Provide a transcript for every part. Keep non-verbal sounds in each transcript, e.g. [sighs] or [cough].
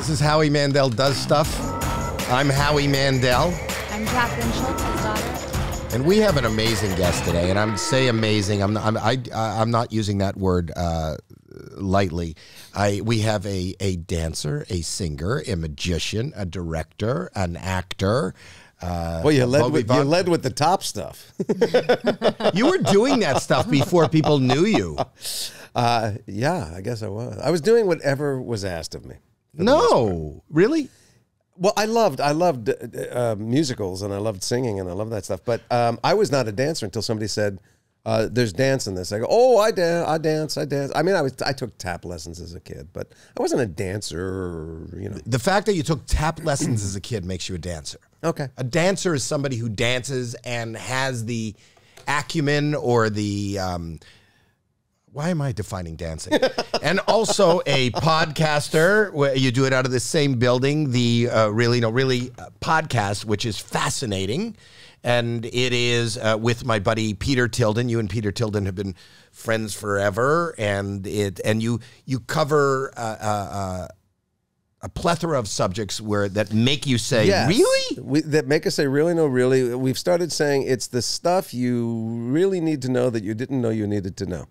This is Howie Mandel does stuff. I'm Howie Mandel, I'm Jackelyn Shultz's daughter. and we have an amazing guest today. And I'm say amazing. I'm not, I'm I, I'm not using that word uh, lightly. I we have a a dancer, a singer, a magician, a director, an actor. Uh, Well, you led Bobby with you led with the top stuff. [laughs] You were doing that stuff before people knew you. [laughs] Uh, yeah, I guess I was. I was doing whatever was asked of me. No, really. Well, I loved I loved uh, uh, musicals and I loved singing and I loved that stuff. But um, I was not a dancer until somebody said, uh, "There's dance in this." I go, "Oh, I dance, I dance, I dance." I mean, I was I took tap lessons as a kid, but I wasn't a dancer. You know. The fact that you took tap lessons as a kid makes you a dancer. Okay. A dancer is somebody who dances and has the acumen or the. Um, why am I defining dancing? [laughs] and also a podcaster. where You do it out of the same building. The uh, really no really uh, podcast, which is fascinating, and it is uh, with my buddy Peter Tilden. You and Peter Tilden have been friends forever, and it and you you cover. Uh, uh, uh, a plethora of subjects where that make you say, Yes. "Really?" We, that make us say, really, no, really. We've started saying it's the stuff you really need to know that you didn't know you needed to know.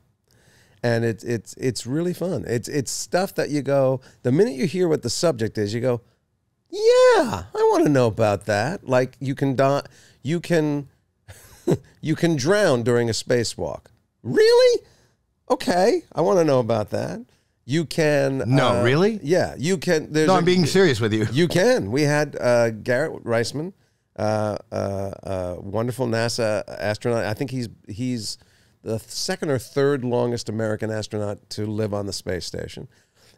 And it's it's it's really fun. It's it's stuff that you go, the minute you hear what the subject is, you go, yeah, I want to know about that. Like you can die, you can [laughs] you can drown during a spacewalk. Really? Okay, I want to know about that. You can No, uh, really? Yeah, you can. There's No, a- I'm being serious with you. you can. We had uh, Garrett Reisman, uh, uh, uh, wonderful NASA astronaut. I think he's he's the second or third longest American astronaut to live on the space station.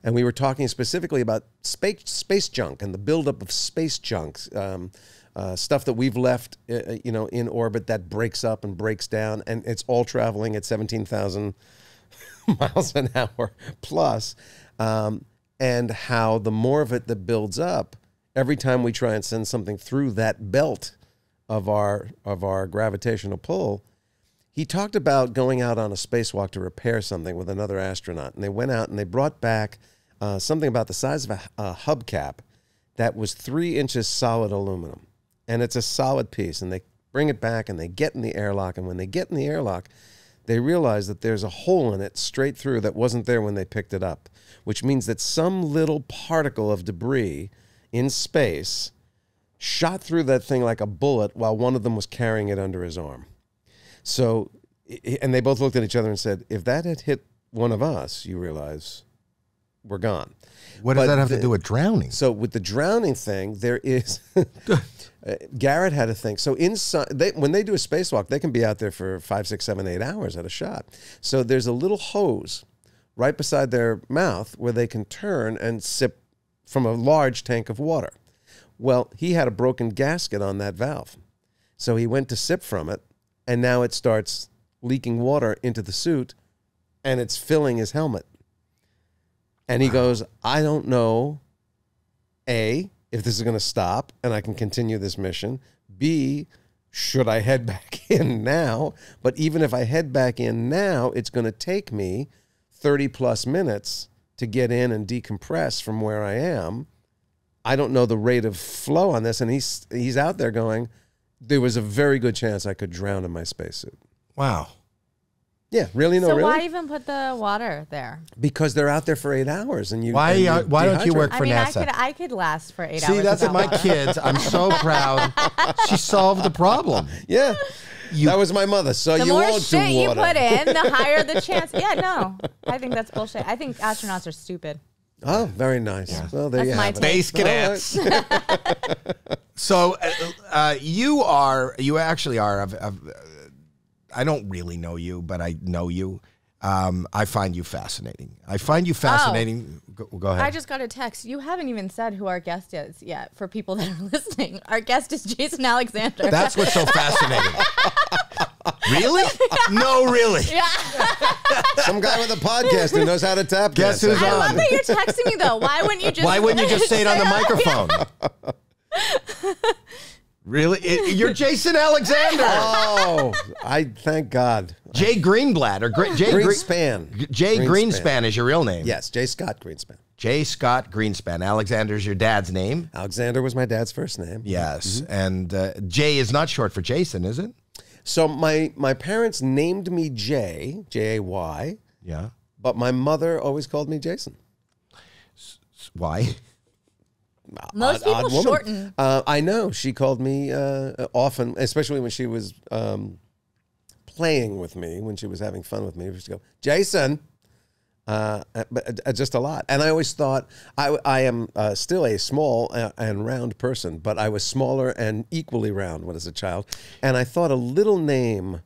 And we were talking specifically about space space junk and the buildup of space junks, um, uh, stuff that we've left, uh, you know, in orbit that breaks up and breaks down, and it's all traveling at seventeen thousand [laughs] miles an hour plus, um, and how the more of it that builds up, every time we try and send something through that belt of our of our gravitational pull, he talked about going out on a spacewalk to repair something with another astronaut, and they went out and they brought back uh, something about the size of a, a hubcap that was three inches solid aluminum, and it's a solid piece, and they bring it back and they get in the airlock, and when they get in the airlock, they realize that there's a hole in it straight through that wasn't there when they picked it up, which means that some little particle of debris in space shot through that thing like a bullet while one of them was carrying it under his arm. So, and they both looked at each other and said, if that had hit one of us, you realize we're gone. What does But that have to do with drowning? So with the drowning thing, there is [laughs] uh, Garrett had a thing. So inside, they, when they do a spacewalk, they can be out there for five, six, seven, eight hours at a shot. So there's a little hose right beside their mouth where they can turn and sip from a large tank of water. Well, he had a broken gasket on that valve, so he went to sip from it, and now it starts leaking water into the suit, and it's filling his helmet. And he goes, I don't know a, if this is going to stop and I can continue this mission. B, should I head [laughs] back in now? But even if I head back in now, it's going to take me 30 plus minutes to get in and decompress from where I am. I don't know the rate of flow on this. And he's, he's out there going, there was a very good chance I could drown in my spacesuit. wow. Yeah, really? No, so really? why even put the water there? because they're out there for eight hours, and you. Why, and you uh, why don't you dehydrate. work I for mean, NASA? I could I could last for eight See, hours. that's what my water. kids. I'm so [laughs] proud. She solved the problem. Yeah, You- that was my mother. So The you more won't do shit you put in, the higher the [laughs] chance. Yeah, no, I think that's bullshit. I think astronauts are stupid. Oh, very nice. Well, there That's you my have it. take. Space cadets. [laughs] so, uh, uh, you are, you actually are, of, of, uh, I don't really know you, but I know you. Um, I find you fascinating. I find you fascinating. Go, go ahead. I just got a text. You haven't even said who our guest is yet for people that are [laughs] listening. Our guest is Jason Alexander. That's what's so [laughs] fascinating. Really? [laughs] No, really. Yeah. Some guy with a podcast who knows how to tap Guess dance. who's I on? love that you're texting me though. Why wouldn't you just Why wouldn't you just say it on the [laughs] microphone? [laughs] Really? It- you're Jason Alexander. Oh, I thank God. Jay Greenblatt or Gre- Jay Green- Greenspan. Jay Greenspan. Greenspan is your real name. Yes, Jay Scott Greenspan. Jay Scott Greenspan. Alexander's your dad's name. Alexander was my dad's first name. Yes, and uh, Jay is not short for Jason, is it? So my my parents named me Jay, J A Y, Yeah. but my mother always called me Jason. Why? Most people woman. shorten. Uh, I know she called me uh, often, especially when she was um, playing with me, when she was having fun with me. She would go, Jason. Uh, but uh, just a lot, and I always thought I, I am uh, still a small uh, and round person, but I was smaller and equally round when as a child, and I thought a little name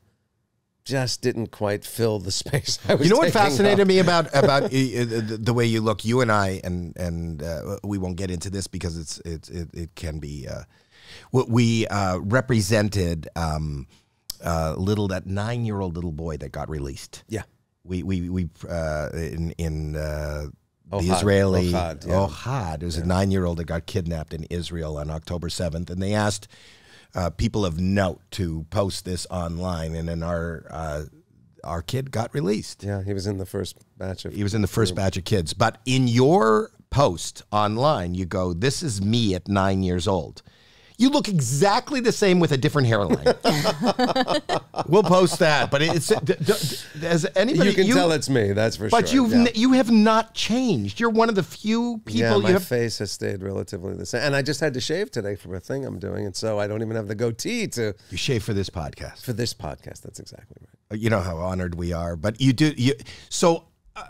just didn't quite fill the [laughs] space. I was You know what fascinated up. me about [laughs] about uh, the, way you look. You and I, and and uh, we won't get into this because it's it's it, it can be. Uh, what we uh, represented um, uh, little that nine year old little boy that got released. Yeah, We we we uh, in in uh, the Ohad. Israeli Ohad, yeah. Ohad. Was a nine year old that got kidnapped in Israel on October seventh, and they asked uh, people of note to post this online, and then our uh, our kid got released. yeah, he was in the first batch of. He was in the first batch of kids. But in your post online, you go, "This is me at nine years old." You look exactly the same with a different hairline. [laughs] we'll post that, but it's d- d- as anybody you can tell it's me. That's for but sure. But you've yeah. n- you have not changed. You're one of the few people yeah, my you have. face has stayed relatively the same, and I just had to shave today for a thing I'm doing, and so I don't even have the goatee to You shave for this podcast. for this podcast. That's exactly right. Uh, you know how honored we are but you do you so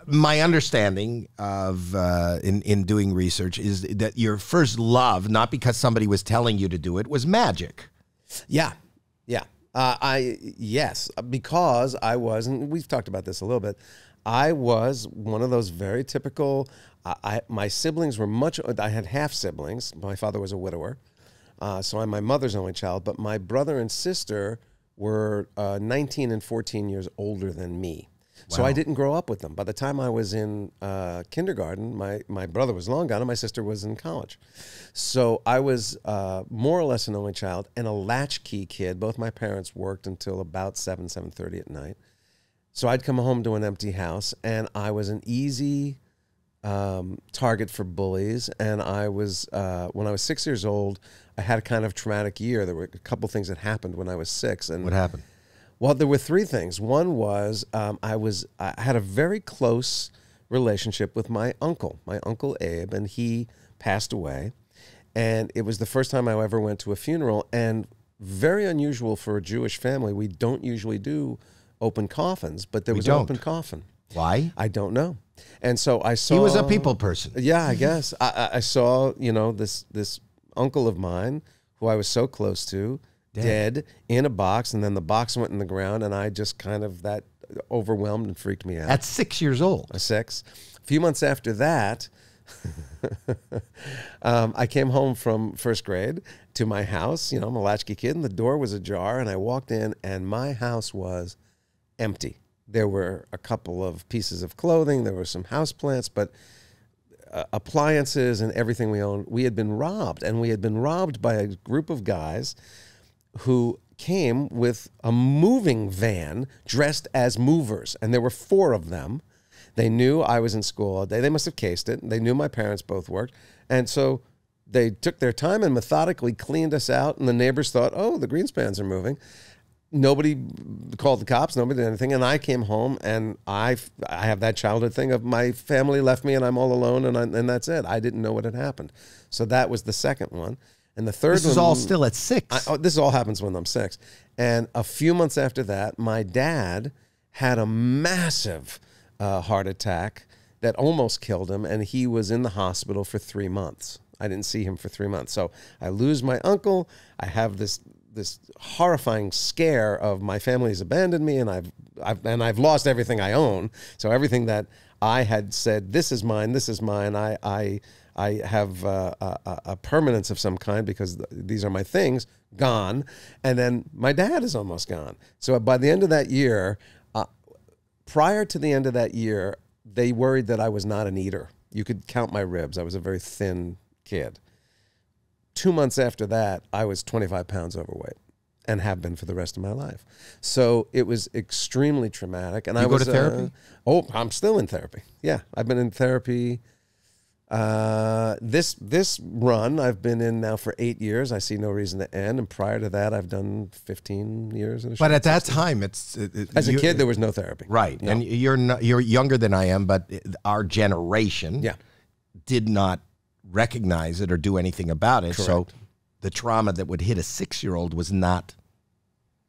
my understanding of uh, in in doing research is that your first love not because somebody was telling you to do it was magic Yeah, yeah. Uh, I yes, because I was, and we've talked about this a little bit. I was one of those very typical. I, I my siblings were much. I had half siblings. My father was a widower, uh, so I'm my mother's only child. But my brother and sister were uh, 19 and 14 years older than me. So I didn't grow up with them. By the time I was in uh, kindergarten, my, my brother was long gone and my sister was in college. So I was uh, more or less an only child and a latchkey kid. Both my parents worked until about 7, 7.30 at night. So I'd come home to an empty house and I was an easy um, target for bullies. And I was, uh, when I was six years old, I had a kind of traumatic year. There were a couple things that happened when I was six. And what happened well, there were three things. One was um, I was I had a very close relationship with my uncle, my uncle Abe, and he passed away. And it was the first time I ever went to a funeral, and very unusual for a Jewish family. We don't usually do open coffins, but there was don't. an open coffin. why I don't know. And so I saw he was a people person yeah, I guess I, I- I saw you know this this uncle of mine who I was so close to dead. in a box, and then the box went in the ground, and I just kind of that overwhelmed and freaked me out. at six years old a six. A few months after that, [laughs] um, I came home from first grade to my house. You know, I'm a latchkey kid, and the door was ajar, and I walked in, and my house was empty. There were a couple of pieces of clothing, there were some house plants, but uh, appliances and everything we owned, we had been robbed, and we had been robbed by a group of guys who came with a moving van dressed as movers, and there were four of them. They knew I was in school all day. They must have cased it. They knew my parents both worked, and so they took their time and methodically cleaned us out. And the neighbors thought, "Oh, the Greenspans are moving." Nobody called the cops. Nobody did anything. And I came home, and I I have that childhood thing of my family left me, and I'm all alone, and I, and that's it. I didn't know what had happened. So that was the second one, and the third this one is all still at six I, oh, this all happens when I'm six. And a few months after that, my dad had a massive uh, heart attack that almost killed him, and he was in the hospital for three months. I didn't see him for three months. So I lose my uncle. I have this this horrifying scare of my family has abandoned me, and I've, I've and I've lost everything I own. So everything that I had said, this is mine, this is mine. I I I have uh, a, a- permanence of some kind because th- these are my things gone, and then my dad is almost gone. So by the end of that year, uh, prior to the end of that year, they worried that I was not an eater. You could count my ribs. I was a very thin kid. two months after that, I was 25 pounds overweight and have been for the rest of my life. So it was extremely traumatic. And I go was to therapy? uh, oh, I'm still in therapy. Yeah, I've been in therapy. Uh, this this run I've been in now for eight years. I see no reason to end. And prior to that, I've done 15 years. In a But at that time, it's it, it- as a you- kid, there was no therapy. right? No. And you're not, you're younger than I am, but our generation, Yeah. did not recognize it or do anything about it. So the trauma that would hit a six year old was not.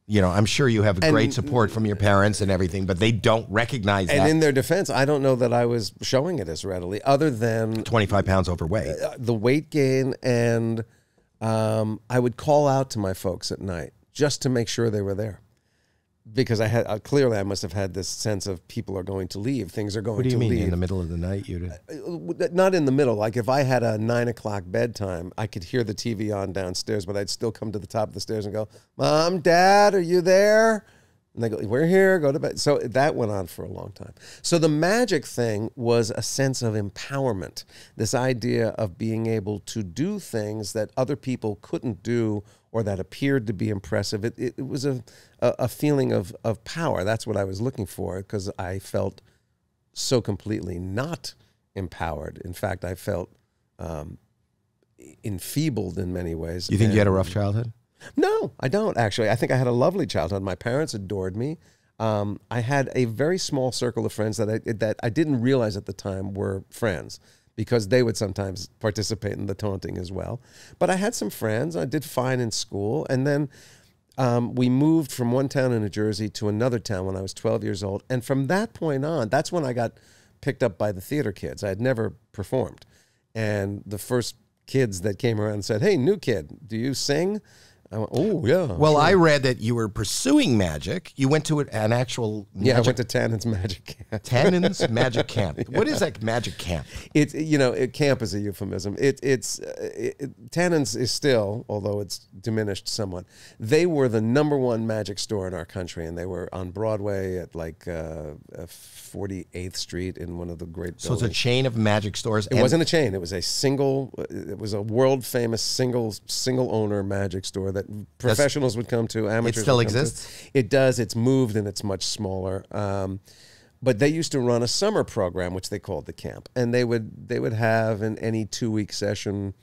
You know, I'm sure you have And- great support from your parents and everything, but they don't recognize And that. in their defense, I don't know that I was showing it as readily, other than 25 pounds overweight. uh, the weight gain and um, I would call out to my folks at night just to make sure they were there because I had uh, clearly I must have had this sense of people are going to leave, things are going What do you to mean leave. in the middle of the night? You Not in the middle. Like if I had a nine o'clock bedtime, I could hear the TV on downstairs, but I'd still come to the top of the stairs and go, "Mom, Dad, are you there?" And they go, "We're here. Go to bed." So that went on for a long time. So the magic thing was a sense of empowerment. This idea of being able to do things that other people couldn't do or that appeared to be impressive. It, it, it was a, a a feeling of of power. That's what I was looking for because I felt so completely not empowered. In fact, I felt um, enfeebled in many ways. you think you had a rough childhood? No, I don't actually. I think I had a lovely childhood. My parents adored me. Um, I had a very small circle of friends that I that I didn't realize at the time were friends because they would sometimes participate in the taunting as well. But I had some friends. I did fine in school, and then um, we moved from one town in New Jersey to another town when I was 12 years old. And from that point on, that's when I got picked up by the theater kids. I had never performed. And the first kids that came around and said, Hey, new kid, do you sing? I went, Oh, yeah. Well, sure." I read that you were pursuing magic. You went to an actual magic, Yeah, I went to Tannen's Magic Camp. Tannen's [laughs] Magic Camp. What is that magic camp? It's you know, it, camp is a euphemism. It, it's uh, it, Tannen's is still, although it's diminished somewhat. They were the number one magic store in our country, and they were on Broadway at like uh, Forty Eighth Street in one of the great. So it's a chain of magic stores. It wasn't a chain. It was a single. It was a world famous single single owner magic store that professionals would come to. Amateurs. It still exists? It does. It's moved and it's much smaller. Um, but they used to run a summer program, which they called the camp, and they would they would have in any two week session.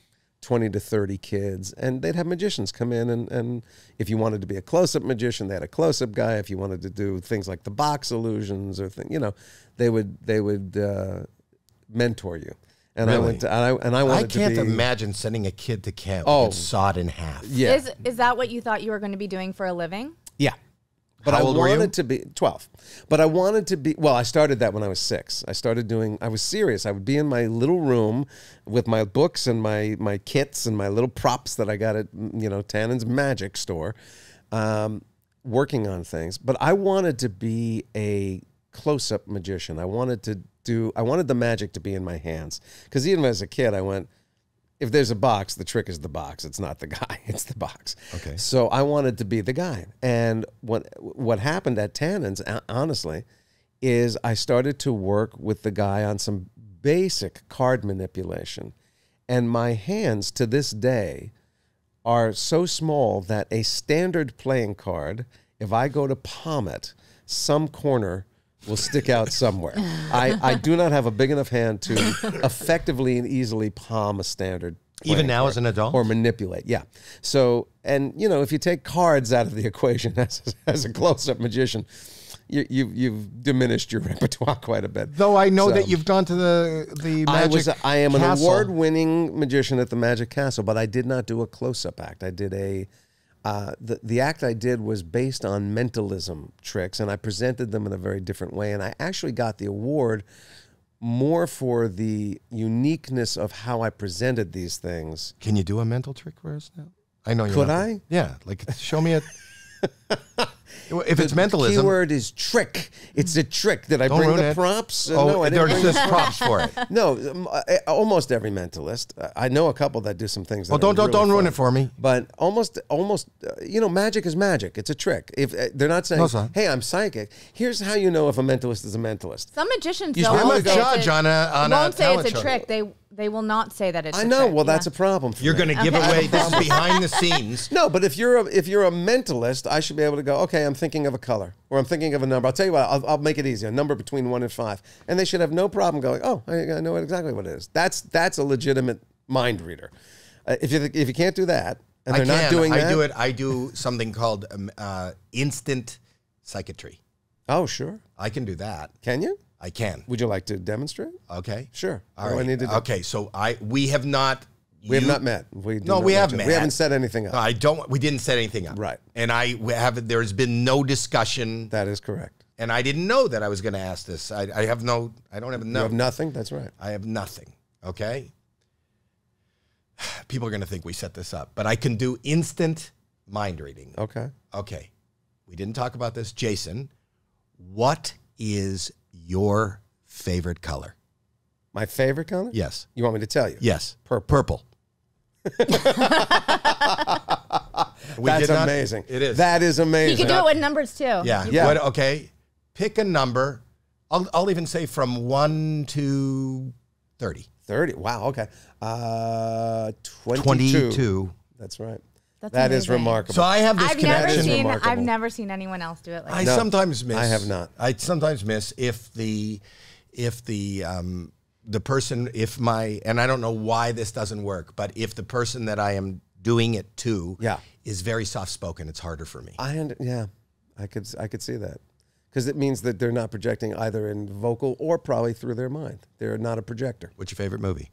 20 to 30 kids and they'd have magicians come in and, and if you wanted to be a close-up magician they had a close-up guy if you wanted to do things like the box illusions or thing you know they would they would uh, mentor you and I went to and I, and I wanted I can't to be, imagine sending a kid to camp Oh. and sawed in half. yeah Is is that what you thought you were going to be doing for a living? yeah but How I old were you? wanted to be 12 but I wanted to be well I started that when I was 6 I started doing I was serious I would be in my little room with my books and my my kits and my little props that I got at you know Tannen's magic store um, working on things but I wanted to be a close-up magician I wanted to do I wanted the magic to be in my hands because even as a kid I went if there's a box, the trick is the box. It's not the [laughs] guy. It's the box. Okay. So I wanted to be the guy. And what what happened at Tannen's, honestly, is I started to work with the guy on some basic card manipulation, and my hands to this day are so small that a standard playing card, if I go to palm it, some corner will stick out somewhere. [laughs] I, I do not have a big enough hand to [laughs] effectively and easily palm a standard. Even now card as an adult? or manipulate. Yeah. So, and you know, if you take cards out of the [laughs] equation as, as a close-up magician, you, you you've diminished your repertoire quite a bit. Though I know So- that you've gone to the the I magic. was I am an award-winning magician at the Magic Castle, but I did not do a close-up act. I did a uh, the the act I did was based on mentalism tricks, and I presented them in a very different way. And I actually got the award more for the uniqueness of how I presented these things. Can you do a mental trick for us now? I know you Could I? Yeah, like show me a. [laughs] if it's The mentalism, keyword is trick. It's a trick. Did I Don't bring the it. props? Uh, oh, no, I didn't there's just props for it. [laughs] No, um, almost every mentalist. uh, I know a couple that do some things. That Well, don't don't don't ruin fun. it for me. But almost, almost, uh, you know, magic is magic. It's a trick. If uh, they're not saying, No, "Hey, I'm psychic," here's how you know if a mentalist is a mentalist. Some magicians You don't should won't say a it's judge on a- on won't say it's a show. trick. They They will not say that it's. I a know. trick, Well, that's yeah. a problem. For You're going to give away this behind the scenes. [laughs] No, but if you're a, if you're a mentalist, I should be able to go. Okay, I'm thinking of a color, or I'm thinking of a number. I'll tell you what. I'll, I'll make it easy. A number between one and five, and they should have no problem going. Oh, I, I know exactly what it is. That's that's a legitimate mind reader. Uh, if you if you can't do that, and I they're can. not doing I that, do it. I do something called um, uh, instant psychiatry. Oh, sure. I can do that. Can you? I can. Would you like to demonstrate? Okay. Sure. All right. I need to? Okay. So I we have not. We have you- not met. We No, we have met. We haven't set anything up. I don't. We didn't set anything up. Right. And I we have. There's been no discussion, that is correct. and I didn't know that I was going to ask this. I, I have no. I don't have a You no. have nothing. That's right. I have nothing. Okay. [sighs] People are going to think we set this up, but I can do instant mind reading. Okay. Okay. We didn't talk about this. Jason, what is your favorite color? My favorite color. Yes. You want me to tell you? Yes. Purple. Purple. [laughs] We That's not- amazing. It is. That is amazing. You amazing. can do it with numbers too. yeah. Yeah. What, okay. Pick a number. I'll, I'll even say from 1 to 30. 30. Wow. Okay. Uh, 22. 22. That's right. That's That is amazing. remarkable. So I have this I've never connection. seen. I've never seen anyone else do it like I that. No, sometimes miss. I have not. I sometimes miss if the if the um, the person if my and I don't know why this doesn't work, but if the person that I am doing it to Yeah. is very soft spoken, it's harder for me. I und- yeah, I could I could see that because it means that they're not projecting either in vocal or probably through their mind. They're not a projector. What's your favorite movie?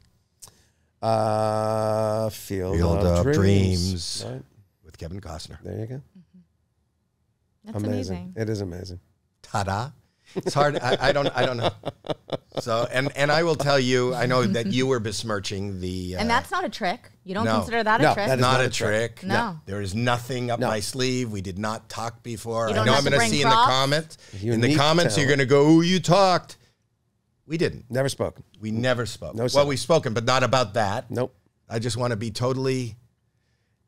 Uh, Field, Field of, of Dreams. Dreams. Right With Kevin Costner. there you go. That's amazing. amazing. It is amazing. Ta-da! It's hard. I, I don't. I don't know. So and and I will tell you. I know that you were besmirching the. Uh, And that's not a trick. You don't no. consider that a trick. that is not, not a a trick. trick. No. There is nothing up No. my sleeve. We did not talk before. You I don't know have I'm to going to bring see in the comments. You in the comments, tell you're going to go, "Oh, you talked." We didn't. Never spoken. We never spoke. No, well, we've spoken, but not about that. Nope. I just want to be totally.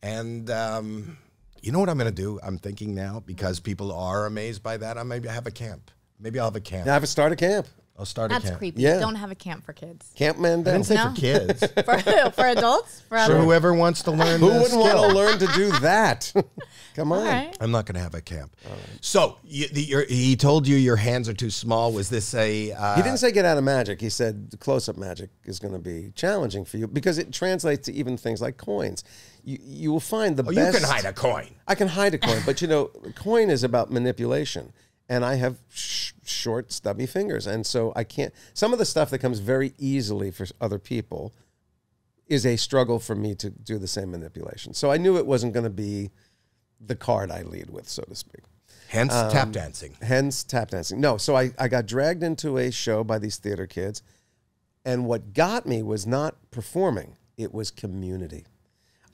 And um, you know what I'm going to do? I'm thinking now because people are amazed by that. I maybe have a camp. Maybe I'll have a camp. Now have a start a camp. I'll start a That's camp. creepy. Yeah. Don't have a camp for kids. Camp I Mandel. didn't say No. for kids. [laughs] For, for adults? For for adults? whoever wants to learn. Who the wouldn't want skill. to learn to do that? [laughs] Come on. All right. I'm not going to have a camp. So you, the, your, he told you your hands are too small. Was this a? Uh, He didn't say get out of magic. He said the close-up magic is going to be challenging for you because it translates to even things like coins. You you will find the Oh, you best. can hide a coin. I can hide a coin, but you know, coin is about manipulation, and I have sh- short, stubby fingers, and so I can't. Some of the stuff that comes very easily for other people is a struggle for me to do the same manipulation. So I knew it wasn't going to be the card I lead with, so to speak. Hence Um, tap dancing. Hence tap dancing. No, so I, I got dragged into a show by these theater kids. And what got me was not performing, it was community.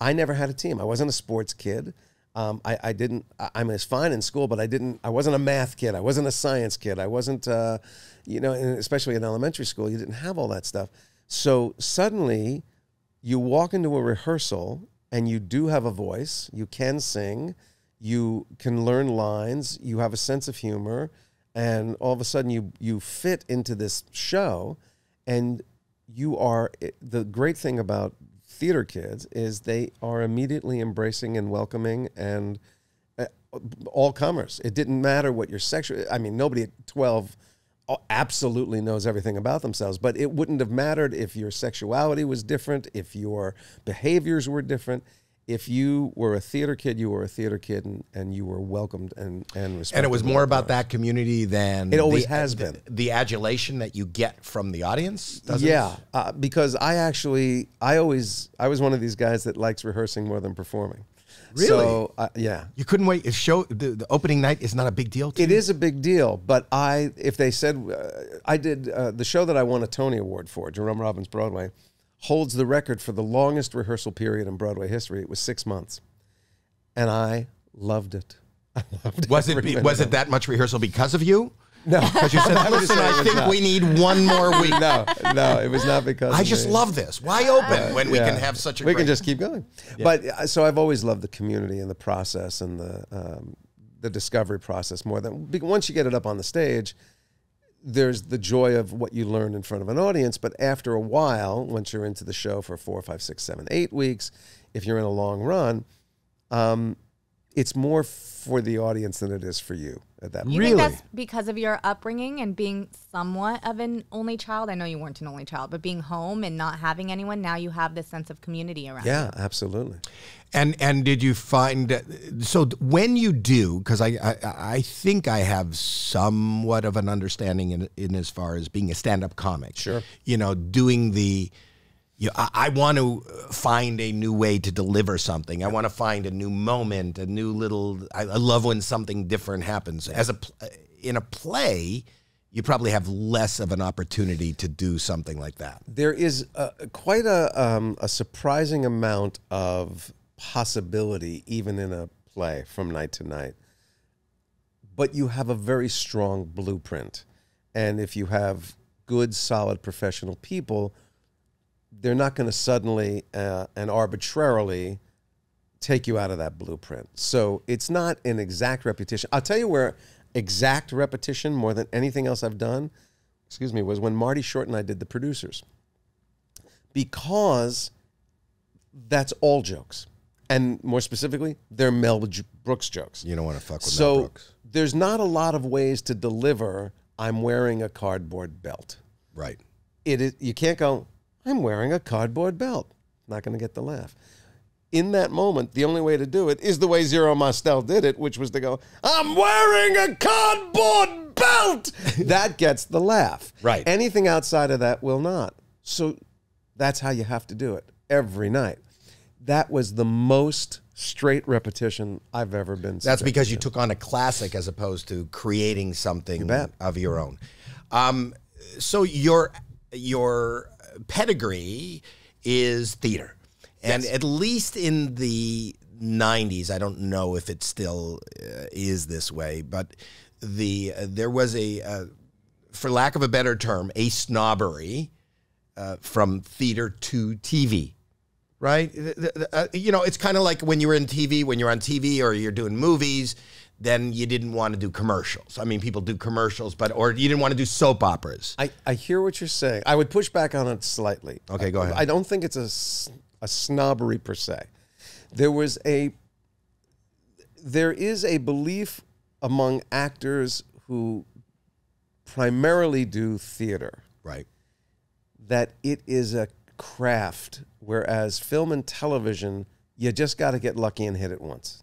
I never had a team. I wasn't a sports kid. Um, I, I didn't, I, I was fine in school, but I didn't, I wasn't a math kid. I wasn't a science kid. I wasn't, uh, you know, especially in elementary school, you didn't have all that stuff. So suddenly you walk into a rehearsal and you do have a voice, you can sing, you can learn lines, you have a sense of humor, and all of a sudden you you fit into this show and you are the great thing about theater kids is they are immediately embracing and welcoming and uh, all comers. It didn't matter what your sexual I mean nobody at 12 absolutely knows everything about themselves, but it wouldn't have mattered if your sexuality was different, if your behaviors were different. If you were a theater kid, you were a theater kid, and, and you were welcomed and and respected. And it was more about that. community than It always the- has the- been. the adulation that you get from the audience. doesn't it? Yeah, uh, because I actually, I always, I was one of these guys that likes rehearsing more than performing. Really? So, uh, yeah, You couldn't wait. If show the, the opening night is not a big deal. To it you? is a big deal. But I, if they said, uh, I did uh, the show that I won a Tony Award for, Jerome Robbins Broadway, holds the record for the longest rehearsal period in Broadway history. It was six months, and I loved it. [laughs] I loved Was it be, was it that much rehearsal because of you? No, [laughs] Because you said, [laughs] I "Listen, I think we need one more week." no, no, it was not because I just me. love this. Why open when we can have such a we great? can just keep going. But uh, so I've always loved the community and the process and the um, the discovery process more than once you get it up on the stage, there's the joy of what you learn in front of an audience. But after a while, once you're into the show for four, five, six, seven, eight weeks, if you're in a long run, um, it's more for the audience than it is for you at that point. You Really? think that's because of your upbringing and being somewhat of an only child? I know you weren't an only child, but being home and not having anyone, now you have this sense of community around. you. Yeah, absolutely. And and did you find so when you do because I, I I think I have somewhat of an understanding in in as far as being a stand up comic. Sure. You know, doing the. You I, I want to uh, find a new way to deliver something. I want to find a new moment, a new little. I, I love when something different happens. As a in a play, you probably have less of an opportunity to do something like that. There is a, quite a, um, a surprising amount of possibility, even in a play from night to night. But you have a very strong blueprint. And if you have good, solid professional people, they're not going to suddenly uh, and arbitrarily take you out of that blueprint. So it's not an exact repetition. I'll tell you where exact repetition, more than anything else I've done, excuse me, was when Marty Short and I did the producers. Because that's all jokes. And more specifically, they're Mel Brooks jokes. You don't want to fuck with Mel So there's not a lot of ways to deliver I'm wearing a cardboard belt. right? It is you can't go, I'm wearing a cardboard belt. Not going to get the laugh. In that moment, the only way to do it is the way Zero Mostel did it, which was to go, I'm wearing a cardboard belt. [laughs] that gets the laugh. Right. Anything outside of that will not. So that's how you have to do it every night. That was the most straight repetition I've ever been. That's because you to. took on a classic as opposed to creating something bet. of your own. Um, so your your pedigree is theater, and at least in the '90s, I don't know if it still uh, is this way, but the uh, there was a, uh, for lack of a better term, a snobbery uh, from theater to TV right? The- the- the- uh, you know, it's kind of like when you were in TV, when you're on TV or you're doing movies, then you didn't want to do commercials. I mean, people do commercials, but or you didn't want to do soap operas. I, I hear what you're saying. I would push back on it slightly. Okay, go ahead. I don't think it's a, a snobbery per se. There was a there is a belief among actors who primarily do theater Right. that it is a craft, whereas film and television, you just got to get lucky and hit it once.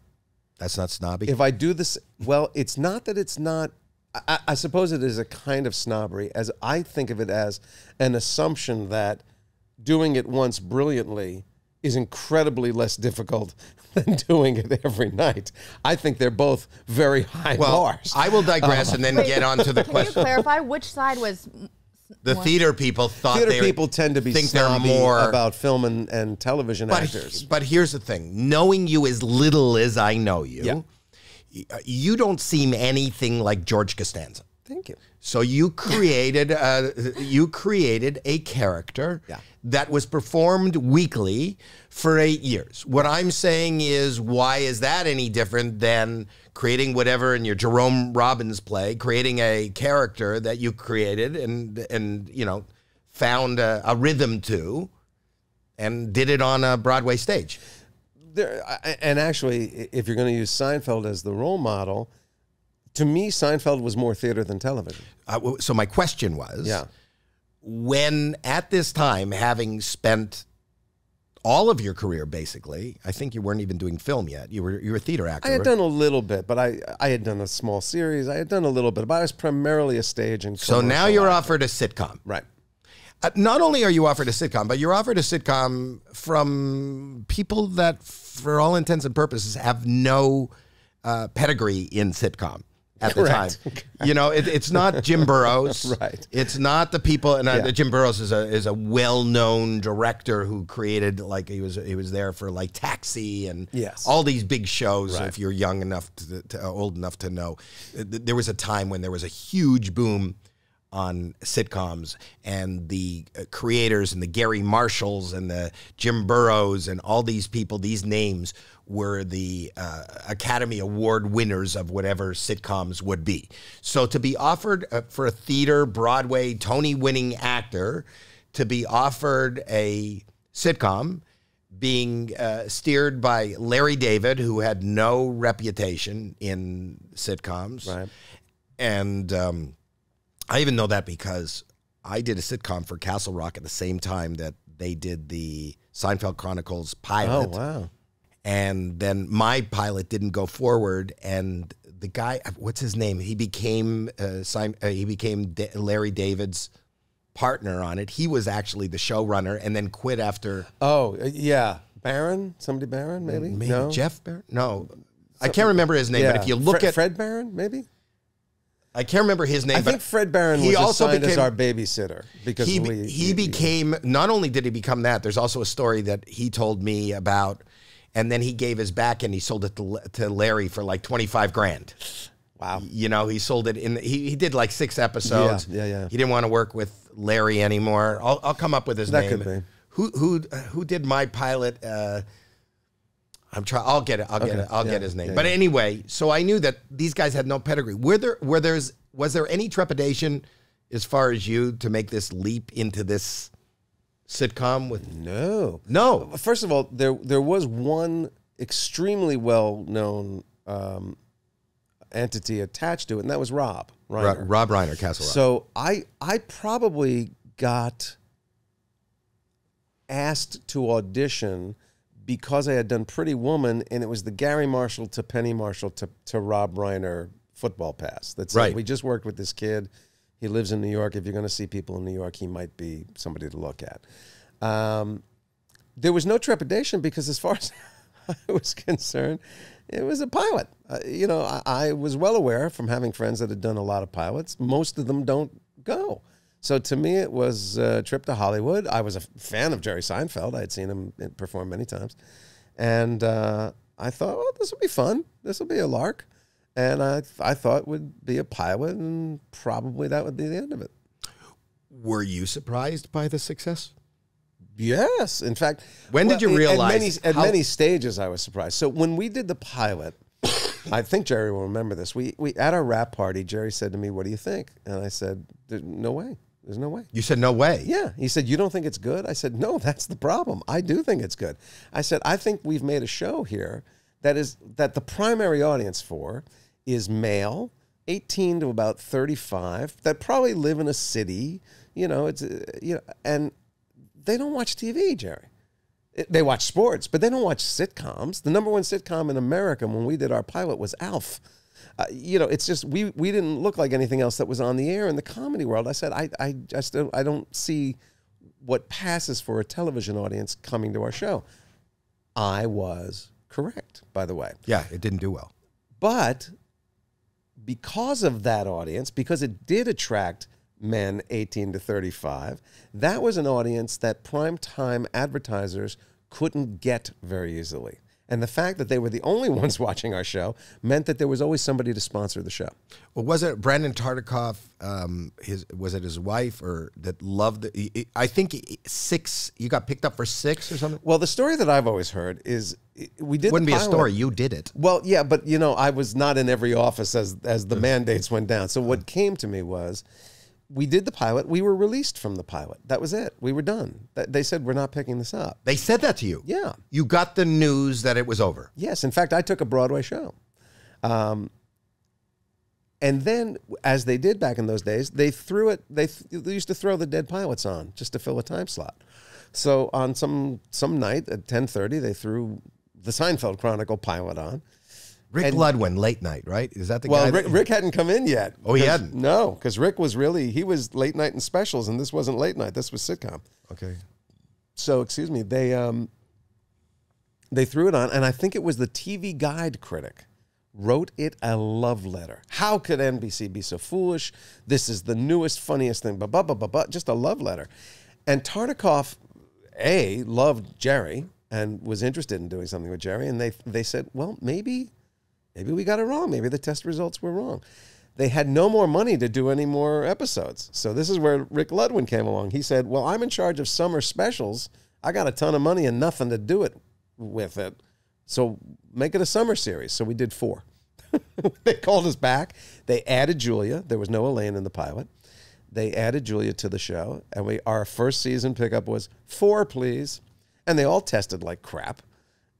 That's not snobby. If I do this, well, it's not that it's not. I, I suppose it is a kind of snobbery, as I think of it as an assumption that doing it once brilliantly is incredibly less difficult [laughs] than doing it every night. I think they're both very high well, bars. I will digress uh, and then get [laughs] on to the question. Can you question. clarify which side was? The theater people thought Theater they people tend to be think they're more about film and, and television but, actors. But here's the thing: knowing you as little as I know you, Yeah. you don't seem anything like George Costanza. Thank you. So you created uh, [laughs] you created a character Yeah. that was performed weekly for eight years. What I'm saying is, why is that any different than creating whatever in your Jerome Robbins play, creating a character that you created and and you know found a, a rhythm to, and did it on a Broadway stage? there and actually if you're going to use Seinfeld as the role model to me Seinfeld was more theater than television Uh, so my question was, yeah when at this time, having spent all of your career basically, I think you weren't even doing film yet. You were you were a theater actor. I had done a little bit but I I had done a small series I had done a little bit but I was primarily a stage and so now you're actor. offered a sitcom. right Uh, not only are you offered a sitcom, but you're offered a sitcom from people that, for all intents and purposes, have no uh, pedigree in sitcom at Correct. the time. You know, it, it's not Jim Burrows. [laughs] Right. It's not the people. And uh, Yeah. Jim Burrows is a is a well known director who created like he was he was there for like Taxi and Yes. all these big shows. Right. If you're young enough to, to old enough to know, Uh, there was a time when there was a huge boom on sitcoms and the uh, creators and the Gary Marshalls and the Jim Burrows and all these people, these names were the uh, Academy Award winners of whatever sitcoms would be. So to be offered uh, for a theater, Broadway, Tony winning actor, to be offered a sitcom being uh, steered by Larry David, who had no reputation in sitcoms. Right. And um, I even know that because I did a sitcom for Castle Rock at the same time that they did the Seinfeld Chronicles pilot. Oh wow. And then my pilot didn't go forward, and the guy, what's his name? He became uh, Sim- uh, he became Da- Larry David's partner on it. He was actually the showrunner, and then quit after Oh uh, yeah. Baron? Somebody Baron? Maybe. maybe no. Jeff Baron No, I can't remember his name. But if you look at, Fred Baron, maybe. I can't remember his name. I but think Fred Barron he was also assigned as became- our babysitter because he we, he became not only did he become that there's also a story that he told me about and then he gave his back and he sold it to, to Larry for like 25 grand wow. you know he sold it in he, he did like six episodes Yeah, yeah, yeah. he didn't want to work with Larry anymore I'll, I'll come up with his That name could be. who who who did my pilot uh I'm trying. I'll get it. I'll get it. I'll yeah, get his name. yeah, but yeah. anyway, so I knew that these guys had no pedigree. Were there? Were there's? Was there any trepidation as far as you to make this leap into this sitcom with? No. No. First of all, there there was one extremely well known um, entity attached to it, and that was Rob. Ro- Reiner. Rob Reiner, Castle Rock. So I I probably got asked to audition because I had done Pretty Woman, and it was the Gary Marshall to Penny Marshall to, to Rob Reiner football pass. That's it. Right. We just worked with this kid. He lives in New York. If you're going to see people in New York, he might be somebody to look at. Um, there was no trepidation because, as far as [laughs] I was concerned, it was a pilot. Uh, you know, I, I was well aware from having friends that had done a lot of pilots. Most of them don't go. So to me, it was a trip to Hollywood. I was a fan of Jerry Seinfeld. I had seen him perform many times, and uh, I thought, well, this will be fun. This will be a lark, and I I thought it would be a pilot, and probably that would be the end of it. Were you surprised by the success? Yes, in fact. When did you realize At many, at many stages, I was surprised. So when we did the pilot, [coughs] I think Jerry will remember this. We we at our rap party, Jerry said to me, "What do you think?" And I said, "There's no way. There's no way." You said no way. Yeah. He said, You don't think it's good? I said, No, [laughs] that's the problem. I do think it's good. I said, I think we've made a show here that is that the primary audience for is male, 18 to about 35, that probably live in a city, you know, it's uh, you know, and they don't watch TV, Jerry. They watch sports, but they don't watch sitcoms. The number one sitcom in America when we did our pilot was Alf. Uh, you know, it's just we we didn't look like anything else that was on the air in the comedy world. I said I I just don't, I don't see what passes for a television audience coming to our show. I was correct, by the way. Yeah, it didn't do well. But because of that audience, because it did attract men 18 to 35, that was an audience that primetime advertisers couldn't get very easily. And the fact that they were the only [laughs] ones watching our show meant that there was always somebody to sponsor the show. Well, was it Brandon Tartikoff? Um, his was it his wife or that loved? The, I think six. You got picked up for six or something. Well, the story that I've always heard is we did. Wouldn't be a story. You did it. Well, yeah, but you know, I was not in every office as as the mandates went down. So what came to me was, we did the pilot. We were released from the pilot. That was it. We were done. They said we're not picking this up. They said that to you. Yeah. You got the news that it was over. Yes. In fact, I took a Broadway show. Um, and then, as they did back in those days, they threw it. They, th- they used to throw the dead pilots on just to fill a time slot. So on some some night at ten thirty, they threw the Seinfeld Chronicle pilot on. Rick And- Ludwin, late night, right? Is that the Well, guy? Rick, Rick hadn't come in yet. Oh, he hadn't? No, because Rick was really he was late night and specials, and this wasn't late night. This was sitcom. okay. So excuse me, they um they threw it on, and I think it was the TV Guide critic wrote it a love letter. How could NBC be so foolish? This is the newest, funniest thing. Blah blah blah blah. blah. Just a love letter. And Tartikoff, a loved Jerry and was interested in doing something with Jerry, and they they said, well, maybe maybe we got it wrong. Maybe the test results were wrong. they had no more money to do any more episodes. So this is where Rick Ludwin came along. He said, "Well, I'm in charge of summer specials. I got a ton of money and nothing to do it with it. So make it a summer series." So we did four. [laughs] they called us back. They added Julia. There was no Elaine in the pilot. They added Julia to the show, and we our first season pickup was four, please, and they all tested like crap,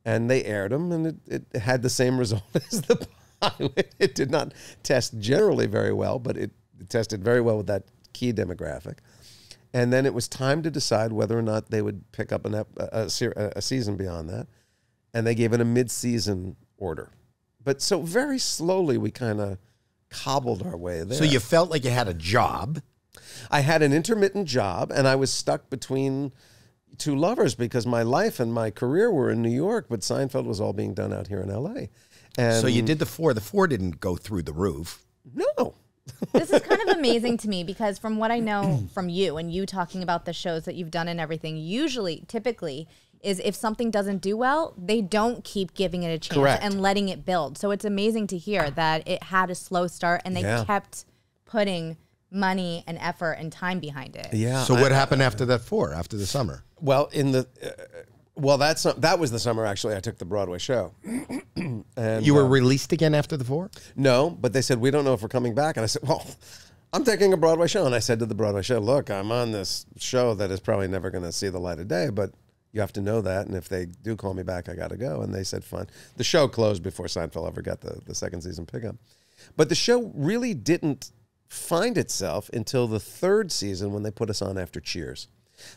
and they aired them, and it, it had the same result [laughs] as the pilot. It did not test generally very well, but it, it tested very well with that key demographic. And then it was time to decide whether or not they would pick up an ep- a, a, a season beyond that, and they gave it a mid-season order. But so very slowly we kind of cobbled our way there. So you felt like you had a job. I had an intermittent job and I was stuck between two lovers because my life and my career were in New York, but Seinfeld was all being done out here in LA. And So you did the four. The four didn't go through the roof. no. [laughs] this is kind of amazing to me because from what I know [clears throat] from you and you talking about the shows that you've done and everything, usually, typically, is if something doesn't do well, they don't keep giving it a chance Correct. and letting it build. So it's amazing to hear that it had a slow start and they Yeah. kept putting money and effort and time behind it. Yeah. So what happened after that four? After the summer? Well, in the uh, well, that's that was the summer actually. I took the Broadway show, [clears throat] and You were uh, released again after the four. no, but they said we don't know if we're coming back, and I said, well. I'm taking a Broadway show, and I said to the Broadway show, "Look, I'm on this show that is probably never going to see the light of day, but you have to know that, and if they do call me back, I got to go." And they said, "Fine." The show closed before Seinfeld ever got the, the second season pickup, but the show really didn't find itself until the third season when they put us on after Cheers.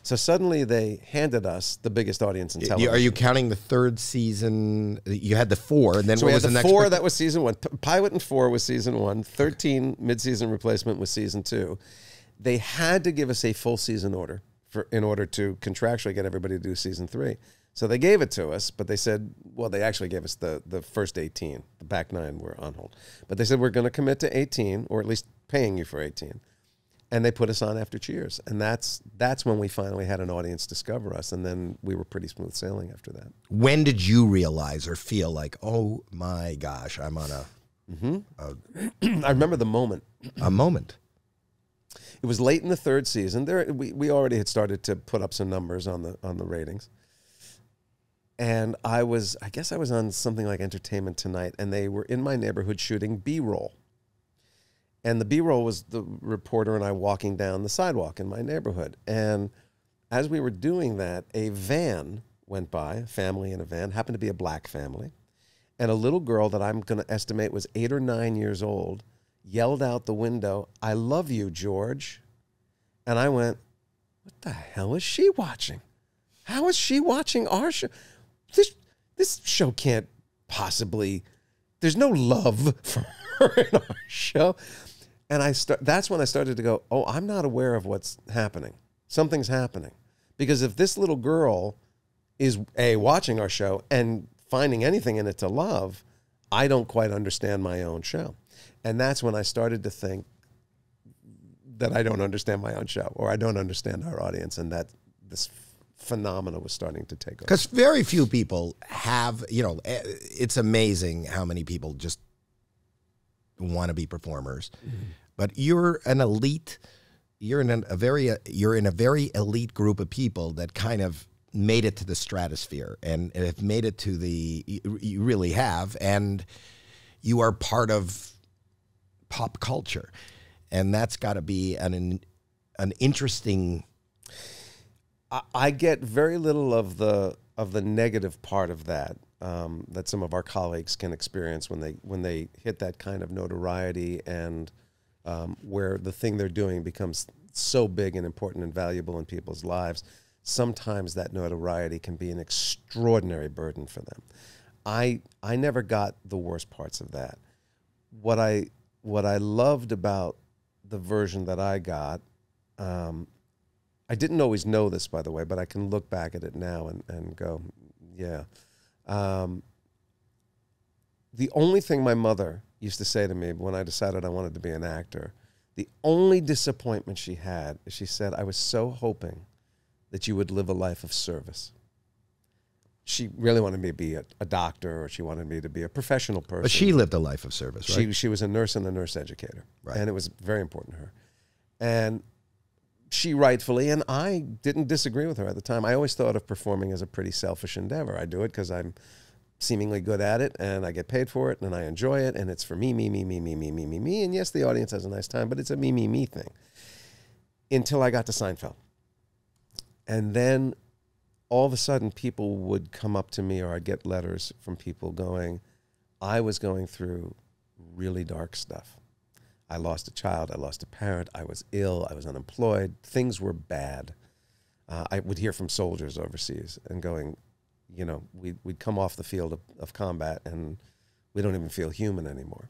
So suddenly they handed us the biggest audience in television. Are you counting the third season? You had the four, and then So what was the the next? four that was season one. P- Pilot and four was season one. Thirteen mid-season replacement was season two. They had to give us a full season order for in order to contractually get everybody to do season three. So they gave it to us, but they said, well, they actually gave us the the first eighteen. The back nine were on hold, but they said we're going to commit to eighteen, or at least paying you for eighteen. And they put us on after Cheers, and that's that's when we finally had an audience discover us, and then we were pretty smooth sailing after that. when did you realize or feel like, oh my gosh, I'm on a mm-hmm. [clears throat] I remember the moment. a moment? It was late in the third season. There, we, we already had started to put up some numbers on the on the ratings. And I was, I guess I was on something like Entertainment Tonight, and they were in my neighborhood shooting B roll. And the B roll was the reporter and I walking down the sidewalk in my neighborhood. And as we were doing that, a van went by, a family in a van, happened to be a black family. And a little girl that I'm going to estimate was eight or nine years old yelled out the window, I love you, George. And I went, What the hell is she watching? How is she watching our show? This, this show can't possibly, there's no love [laughs] for her in our show. And I start, that's when I started to go, Oh, I'm not aware of what's happening. Something's happening. Because if this little girl is a watching our show and finding anything in it to love, I don't quite understand my own show. And that's when I started to think that I don't understand my own show or I don't understand our audience and that this phenomena was starting to take over. Because very few people have, you know, eh, it's amazing how many people just want to be performers. But you're an elite, you're in a very, uh, you're in a very elite group of people that kind of made it to the stratosphere and have made it to the, you, really have. And you are part of pop culture. And that's got to be an, an interesting I, I get very little of the of the negative part of that um, that some of our colleagues can experience when they when they hit that kind of notoriety and um, where the thing they're doing becomes so big and important and valuable in people's lives. Sometimes that notoriety can be an extraordinary burden for them. I I never got the worst parts of that. What I what I loved about the version that I got um, I didn't always know this, by the way, but I can look back at it now and, and go, yeah. Um, the only thing my mother used to say to me when I decided I wanted to be an actor, the only disappointment she had is she said, I was so hoping that you would live a life of service. she really wanted me to be a, a doctor or she wanted me to be a professional person. But she lived a life of service, right? She she was a nurse and a nurse educator, Right. and it was very important to her. And she rightfully, and I didn't disagree with her at the time. I always thought of performing as a pretty selfish endeavor. I do it because I'm seemingly good at it, and I get paid for it, and I enjoy it, and it's for me, me, me, me, me, me, me, me, me. And yes, the audience has a nice time, but it's a me, me, me thing. Until I got to Seinfeld, and then all of a sudden, people would come up to me, or I'd get letters from people going, "I was going through really dark stuff." I lost a child. I lost a parent. I was ill. I was unemployed. Things were bad. Uh, I would hear from soldiers overseas and going, you know, we'd, we'd come off the field of, of combat and we don't even feel human anymore.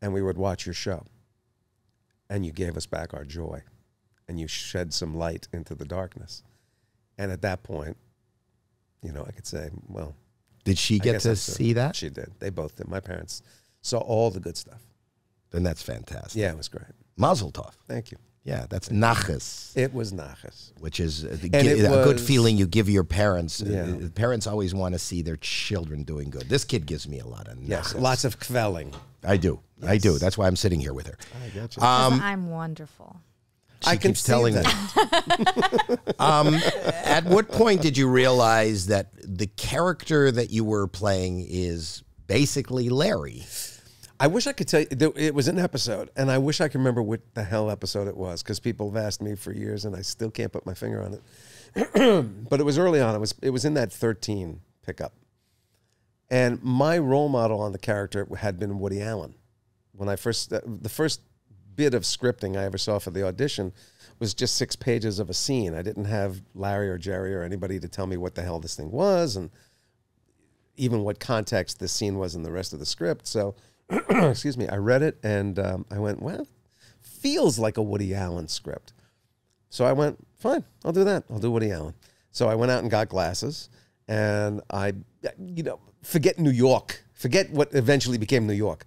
And we would watch your show. And you gave us back our joy. And you shed some light into the darkness. And at that point, you know, I could say, well, Did she get to see that? She did. They both did. My parents saw all the good stuff. Then that's fantastic. Yeah, it was great. Mazel tov. Thank you. Yeah, that's naches. It was naches, which is uh, the, And gi- a good feeling you give your parents. Uh, Yeah. uh, parents always want to see their children doing good. This kid gives me a lot of Yes, lots of kvelling. I do. I do. That's why I'm sitting here with her. I got you. 'Cause I'm wonderful. She I can keeps see telling that. me. [laughs] um, at what point did you realize that the character that you were playing is basically Larry? I wish I could tell you. It was an episode, and I wish I could remember what the hell episode it was because people have asked me for years, and I still can't put my finger on it. [clears throat] but it was early on. It was it was in that thirteen pickup, and my role model on the character had been Woody Allen. When I first uh, the first bit of scripting I ever saw for the audition was just six pages of a scene. I didn't have Larry or Jerry or anybody to tell me what the hell this thing was, and even what context this scene was in the rest of the script. So, [clears throat] excuse me, I read it and um, I went, well, feels like a Woody Allen script. So I went, fine, I'll do that. I'll do Woody Allen. So I went out and got glasses and I, you know, forget New York, forget what eventually became New York.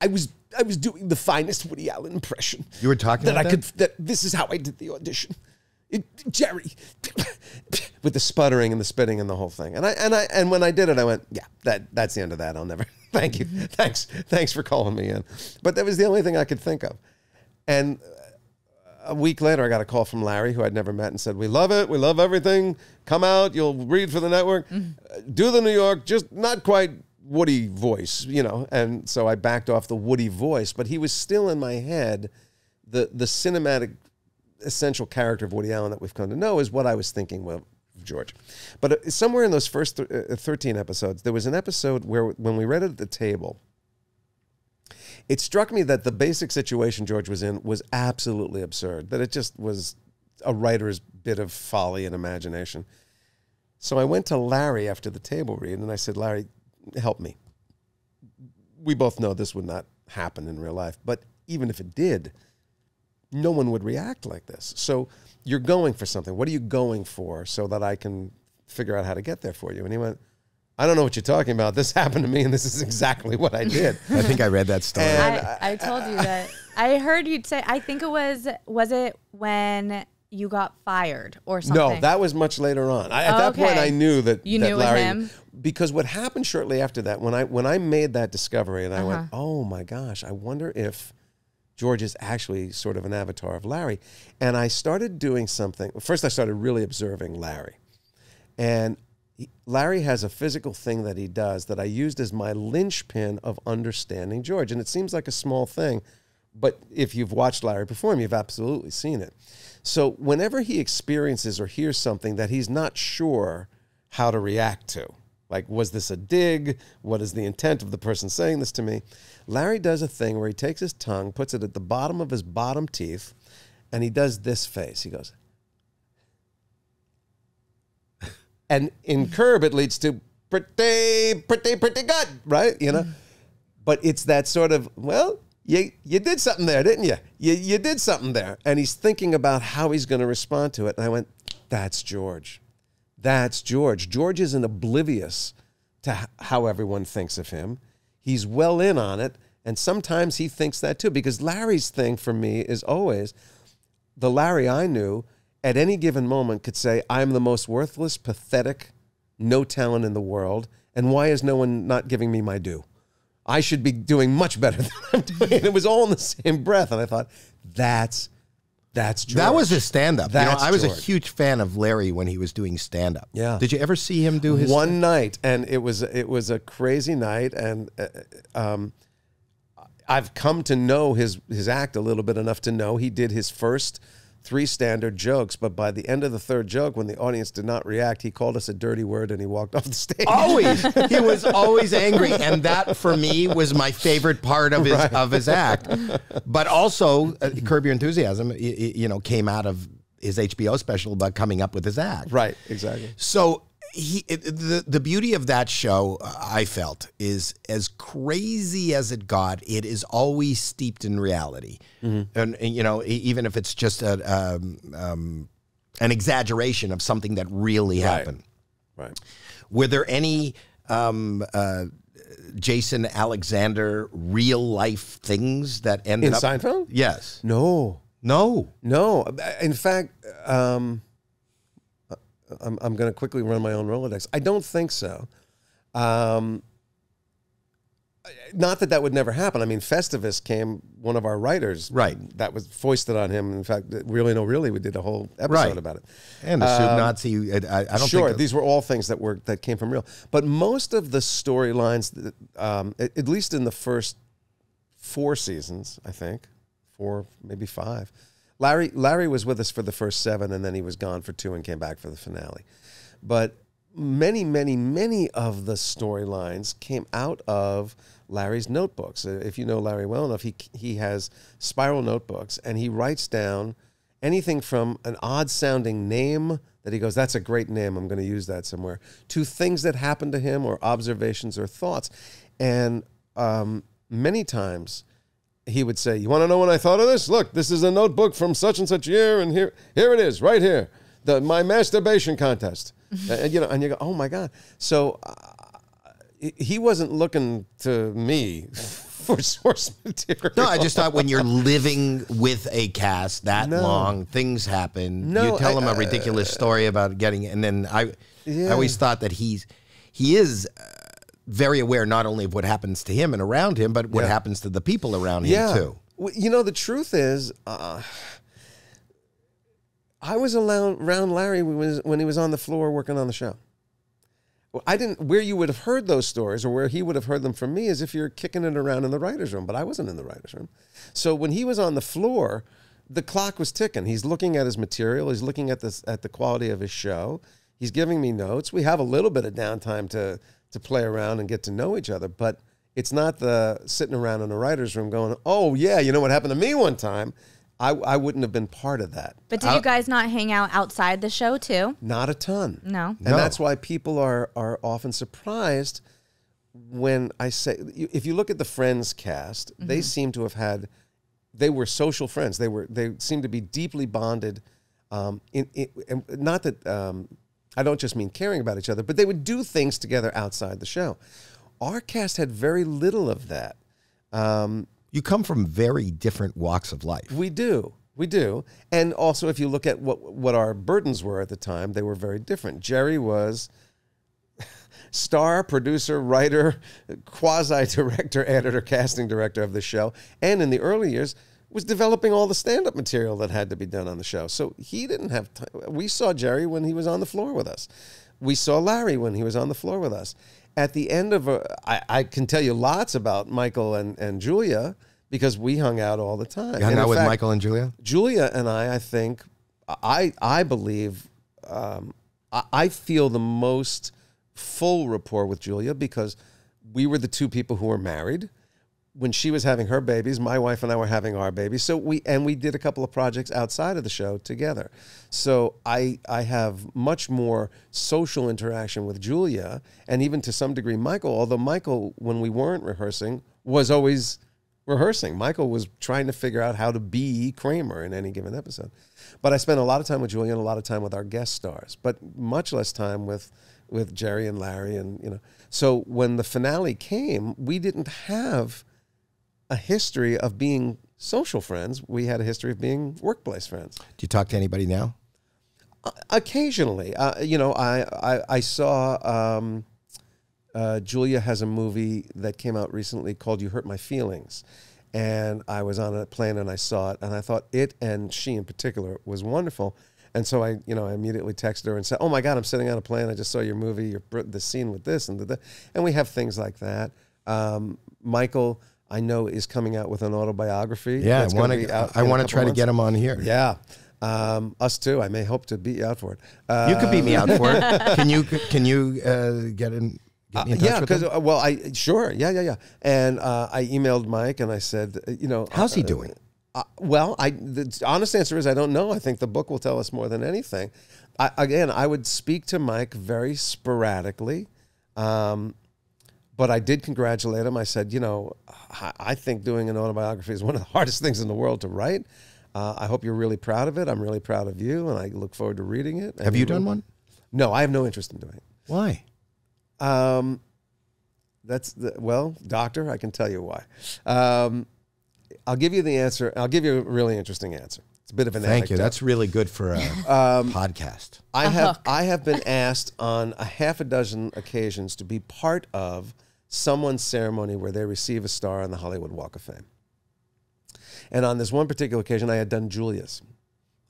I was I was doing the finest Woody Allen impression. You were talking that I could. That this is how I did the audition. It, Jerry, with the sputtering and the spitting and the whole thing. And I and I and when I did it, I went, yeah, that that's the end of that. I'll never. [laughs] Thank you. Mm-hmm. Thanks. Thanks for calling me in. But that was the only thing I could think of. And uh, a week later, I got a call from Larry, who I'd never met, and said, "We love it. We love everything. Come out. You'll read for the network. Mm-hmm. Uh, Do the New York, just not quite Woody voice, you know." And so I backed off the Woody voice, but he was still in my head. The the cinematic essential character of Woody Allen that we've come to know is what I was thinking of George. But uh, somewhere in those first th- uh, 13 episodes, there was an episode where when we read it at the table, it struck me that the basic situation George was in was absolutely absurd, that it just was a writer's bit of folly and imagination. So I went to Larry after the table read and I said, Larry, help me. We both know this would not happen in real life, but even if it did, no one would react like this. So you're going for something. What are you going for so that I can figure out how to get there for you? And he went, I don't know what you're talking about. This [laughs] happened to me, and this is exactly what I did. [laughs] I think I read that story. And- I, I told you that. I heard you'd say. I think it was. Was it when you got fired or something? No, that was much later on. I, at Oh, that point. I knew that You that knew Larry, him? because what happened shortly after that, when I when I made that discovery, and I went, Uh-huh. "Oh my gosh, I wonder if George is actually sort of an avatar of Larry," and I started doing something. First, I started really observing Larry, and Larry has a physical thing that he does that I used as my linchpin of understanding George, and it seems like a small thing, but if you've watched Larry perform, you've absolutely seen it. So whenever he experiences or hears something that he's not sure how to react to, like was this a dig? What is the intent of the person saying this to me? Larry does a thing where he takes his tongue, puts it at the bottom of his bottom teeth, and he does this face. He goes, [laughs] and in curb it leads to pretty, pretty, pretty good, right? You know, but it's that sort of well, you you did something there, didn't you? You you did something there, and he's thinking about how he's going to respond to it. And I went, that's George, that's George. George isn't oblivious to how everyone thinks of him. He's well in on it, and sometimes he thinks that too. Because Larry's thing for me is always the Larry I knew at any given moment could say, I'm the most worthless, pathetic no talent in the world, and why is no one not giving me my due? I should be doing much better [laughs] than I'm doing. And it was all in the same breath, and I thought, that's that's George. That was his stand up. You know, I was a huge fan of Larry when he was doing stand up. Yeah. Did you ever see him do his one night, and it was it was a crazy night, and uh, um, I've come to know his his act a little bit enough to know he did his first three standard jokes, but by the end of the third joke, when the audience did not react, he called us a dirty word and he walked [laughs] off the stage. always he was [laughs] always angry and that for me was my favorite part of his of his act but also uh, curb your enthusiasm y- y- you know came out of his hbo special about coming up with his act Right, exactly. so he it, the the beauty of that show uh, I felt is as crazy as it got it is always steeped in reality and, and, you know even if it's just a um, um, an exaggeration of something that really happened Right. were there any um, uh, Jason Alexander real life things that ended In up? Seinfeld? Yes. No, No. no. In fact, um, I'm, I'm going to quickly run my own Rolodex. I don't think so. Um, not that that would never happen. I mean, Festivus came, one of our writers, Right. That was foisted on him. In fact, really, no, really, we did a whole episode Right. about it. And the soup Nazi. I, I I don't sure, think. these were all things that were that came from real. But most of the storylines, um, at, at least in the first four seasons, I think, four maybe five. Larry Larry was with us for the first seven, and then he was gone for two and came back for the finale. But many, many, many of the storylines came out of Larry's notebooks. Uh, If you know Larry well enough, he he has spiral notebooks, and he writes down anything from an odd sounding name that he goes, that's a great name, I'm going to use that somewhere, to things that happened to him or observations or thoughts. And um, many times he would say, You want to know what I thought of this? Look, this is a notebook from such and such year, and here, here it is, right here. The, my masturbation contest. [laughs] and, you know, and you go, oh my God. So uh, he- wasn't looking to me [laughs] for source material. no, I just thought when you're living with a cast that No. long, things happen. No, you tell I- him a ridiculous story about getting, and then I, I always thought that he's he is uh, very aware not only of what happens to him and around him, but what Yeah. happens to the people around him too. You know, the truth is, uh, I was around, Larry when he, was, when he was on the floor working on the show. I didn't. Where you would have heard those stories, or where he would have heard them from me, is if you're kicking it around in the writers' room. But I wasn't in the writers' room, so when he was on the floor, the clock was ticking. He's looking at his material. He's looking at this at the quality of his show. He's giving me notes. We have a little bit of downtime to to play around and get to know each other, but it's not the sitting around in the writers' room going, "Oh yeah, you know what happened to me one time." I, I wouldn't have been part of that. But did you guys not hang out outside the show too? Not a ton. No. And No. that's why people are are often surprised when I say if you look at the Friends cast, they seem to have had they were social friends. They were they seem to be deeply bonded. Um, in, in and not that um, I don't just mean caring about each other, but they would do things together outside the show. Our cast had very little of that. Um, You come from very different walks of life. we do. We do. And also if you look at what what our burdens were at the time, they were very different. Jerry was [laughs] star, producer, writer, [laughs] quasi director, [laughs] editor, casting director of the show, and in the early years was developing all the stand-up material that had to be done on the show. So he didn't have time. We saw Jerry when he was on the floor with us. We saw Larry when he was on the floor with us. At the end of a, I, I can tell you lots about Michael and, and Julia because we hung out all the time. You hung And out with fact, Michael and Julia? Julia and I, I think, I I believe, um, I, I feel the most full rapport with Julia because we were the two people who were married. When she was having her babies, my wife and I were having our babies. So we and we did a couple of projects outside of the show together. So I I have much more social interaction with Julia and even to some degree Michael. Although Michael, when we weren't rehearsing, was always rehearsing. Michael was trying to figure out how to be Kramer in any given episode. But I spent a lot of time with Julia and a lot of time with our guest stars, but much less time with with Jerry and Larry and you know. So when the finale came, we didn't have a history of being social friends. We had a history of being workplace friends. Do you talk to anybody now? Occasionally, uh, you know, I I, I saw um, uh, Julia has a movie that came out recently called "You Hurt My Feelings," and I was on a plane and I saw it, and I thought it and she in particular was wonderful. And so I, you know, I immediately texted her and said, "Oh my God, I'm sitting on a plane. I just saw your movie. Your the scene with this and the, the and we have things like that." Um, Michael, I know, is coming out with an autobiography. Yeah, I want to. I want to try to get him on here. Yeah. Um, us too. I may hope to beat you out for it. Uh, You could beat me out for it. [laughs] Can you? Can you uh, get in? Get me in touch yeah, because him? well, I sure, yeah, yeah, yeah. And uh, I emailed Mike and I said, uh, you know, How's he uh, doing? Uh, well, I the honest answer is I don't know. I think the book will tell us more than anything. I, again, I would speak to Mike very sporadically, um, but I did congratulate him. I said, you know, I, I think doing an autobiography is one of the [laughs] hardest things in the world to write. Uh, I hope you're really proud of it. I'm really proud of you, and I look forward to reading it. Have you done one? No, I have no interest in doing it. Why? Um, that's the, well, doctor, I can tell you why. Um, I'll give you the answer. I'll give you a really interesting answer. It's a bit of an Thank you. That's really good for a [laughs] Um, podcast. I A have hook. I have been asked on a half a dozen occasions to be part of someone's ceremony where they receive a star on the Hollywood Walk of Fame. And on this one particular occasion, I had done Julia's.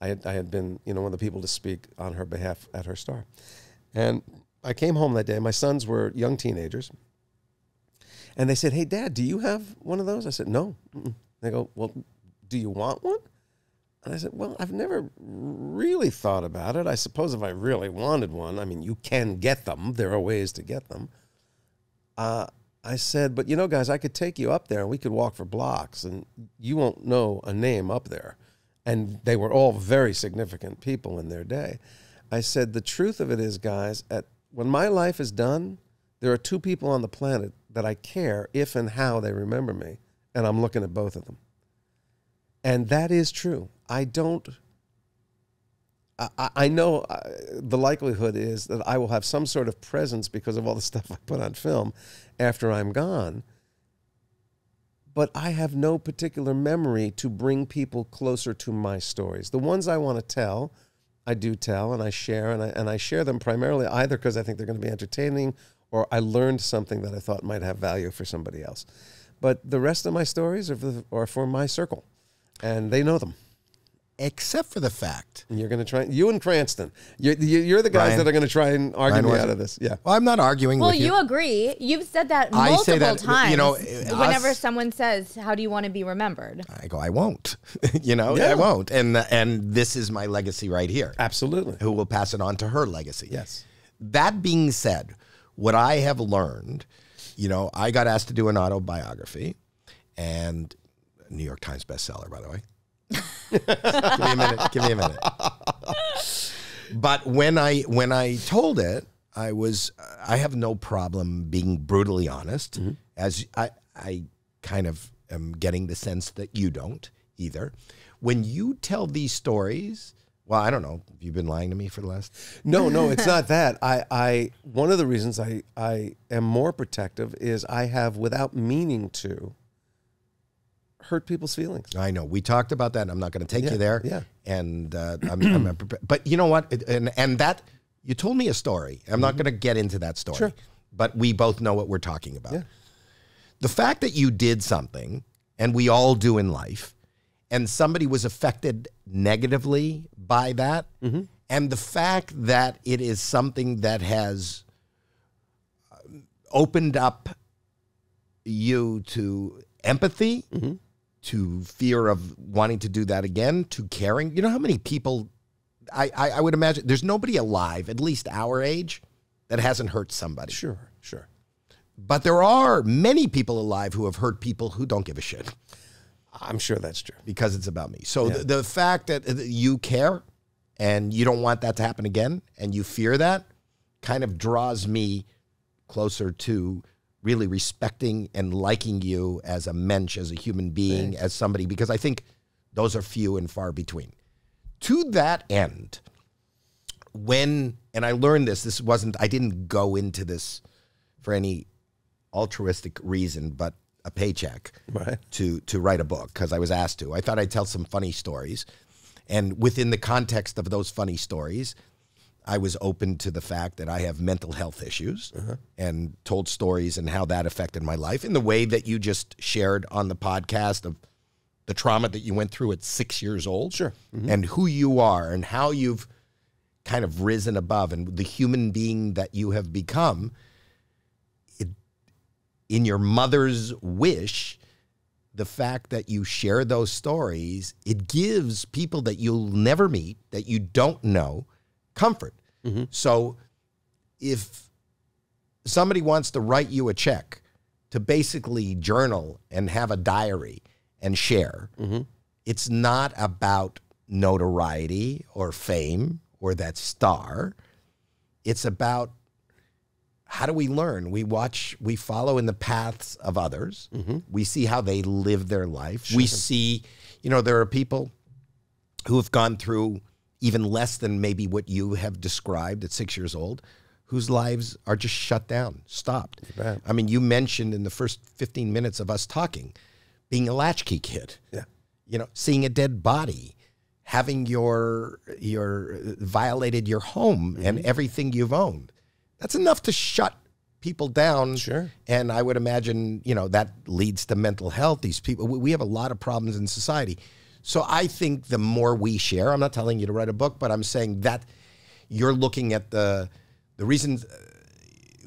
I had, I had been, you know, one of the people to speak on her behalf at her star. And I came home that day. My sons were young teenagers. And they said, Hey, Dad, do you have one of those? I said, No. They go, Well, do you want one? And I said, Well, I've never really thought about it. I suppose if I really wanted one, I mean, you can get them. There are ways to get them. Uh, I said, But you know, guys, I could take you up there and we could walk for blocks and you won't know a name up there. And they were all very significant people in their day. I said, The truth of it is, guys, at, when my life is done, there are two people on the planet that I care if and how they remember me. And I'm looking at both of them. And that is true. I don't. I, I- know uh, the likelihood is that I will have some sort of presence because of all the [laughs] stuff I put on film after I'm gone. But I have no particular memory to bring people closer to my stories. The ones I want to tell, I do tell and I share, and I, and I share them primarily either because I think they're going to be entertaining or I learned something that I thought might have value for somebody else. But the rest of my stories are for, are for my circle, and they know them. Except for the fact. And you're going to try, you and Cranston, you're, you're the guys Ryan- that are going to try and argue Ryan me was- out of this. Yeah. Well, I'm not arguing Well, with you you. agree. You've said that I multiple say that, times. you know, whenever us- someone says, "How do you want to be remembered?" I go, I won't. [laughs] you know, Yeah. I won't. And and this is my legacy right here. Absolutely. Who will pass it on to her legacy? Yes. That being said, what I have learned, you know, I got asked to do an autobiography, and New York Times bestseller, by the way. Give me a minute. Give me a minute. But when I when I told it, I was I have no problem being brutally honest, mm-hmm. as I I kind of am getting the sense that you don't either. When you tell these stories, well, I don't know. You've you been lying to me for the last? No, no, [laughs] it's not that. I, I, one of the reasons I, I am more protective is I have, without meaning to, hurt people's feelings. I know we talked about that. and I'm not going to take Yeah, you there. yeah. And uh, I'm, I'm prepared. But you know what? And and that you told me a story. I'm not going to get into that story. Mm-hmm. Sure. But we both know what we're talking about. Yeah. The fact that you did something, and we all do in life, and somebody was affected negatively by that, Mm-hmm. and the fact that it is something that has um, opened up you to empathy, Mm-hmm. To fear of wanting to do that again, to caring. You know how many people I, I, I would imagine there's nobody alive, at least our age, that hasn't hurt somebody. Sure, sure. But there are many people alive who have hurt people who don't give a shit I'm sure that's true. because it's about me. So the, the fact that you care and you don't want that to happen again and you fear that kind of draws me closer to really respecting and liking you as a mensch, as a human being, as somebody, because I think those are few and far between. To that end, when, and I learned this, this wasn't, I didn't go into this for any altruistic reason, but a paycheck Right. to to write a book because I was asked to. I thought I'd tell some funny stories, And within the context of those funny stories, I was open to the fact that I have mental health issues uh-huh. and told stories and how that affected my life in the way that you just shared on the podcast of the trauma that you went through at six years old. Sure. Mm-hmm. And who you are and how you've kind of risen above and the human being that you have become. It, in your mother's wish, the fact that you share those stories, it gives people that you'll never meet, that you don't know, comfort. Mm-hmm. So if somebody wants to write you a check to basically journal and have a diary and share, mm-hmm. it's not about notoriety or fame or that star. It's about how do we learn? We watch, we follow in the paths of others. Mm-hmm. We see how they live their life. We see, you know, there are people who have gone through even less than maybe what you have described at six years old, whose lives are just shut down, stopped. I mean, you mentioned in the first 15 minutes of us talking being a latchkey kid Yeah. you know, seeing a dead body, having your your violated your home and mm-hmm. everything you've owned. That's enough to shut people down. Sure. And I would imagine, you know, that leads to mental health. These people, we have a lot of problems in society. So I think the more we share, I'm not telling you to write a book, but I'm saying that you're looking at the the reasons uh,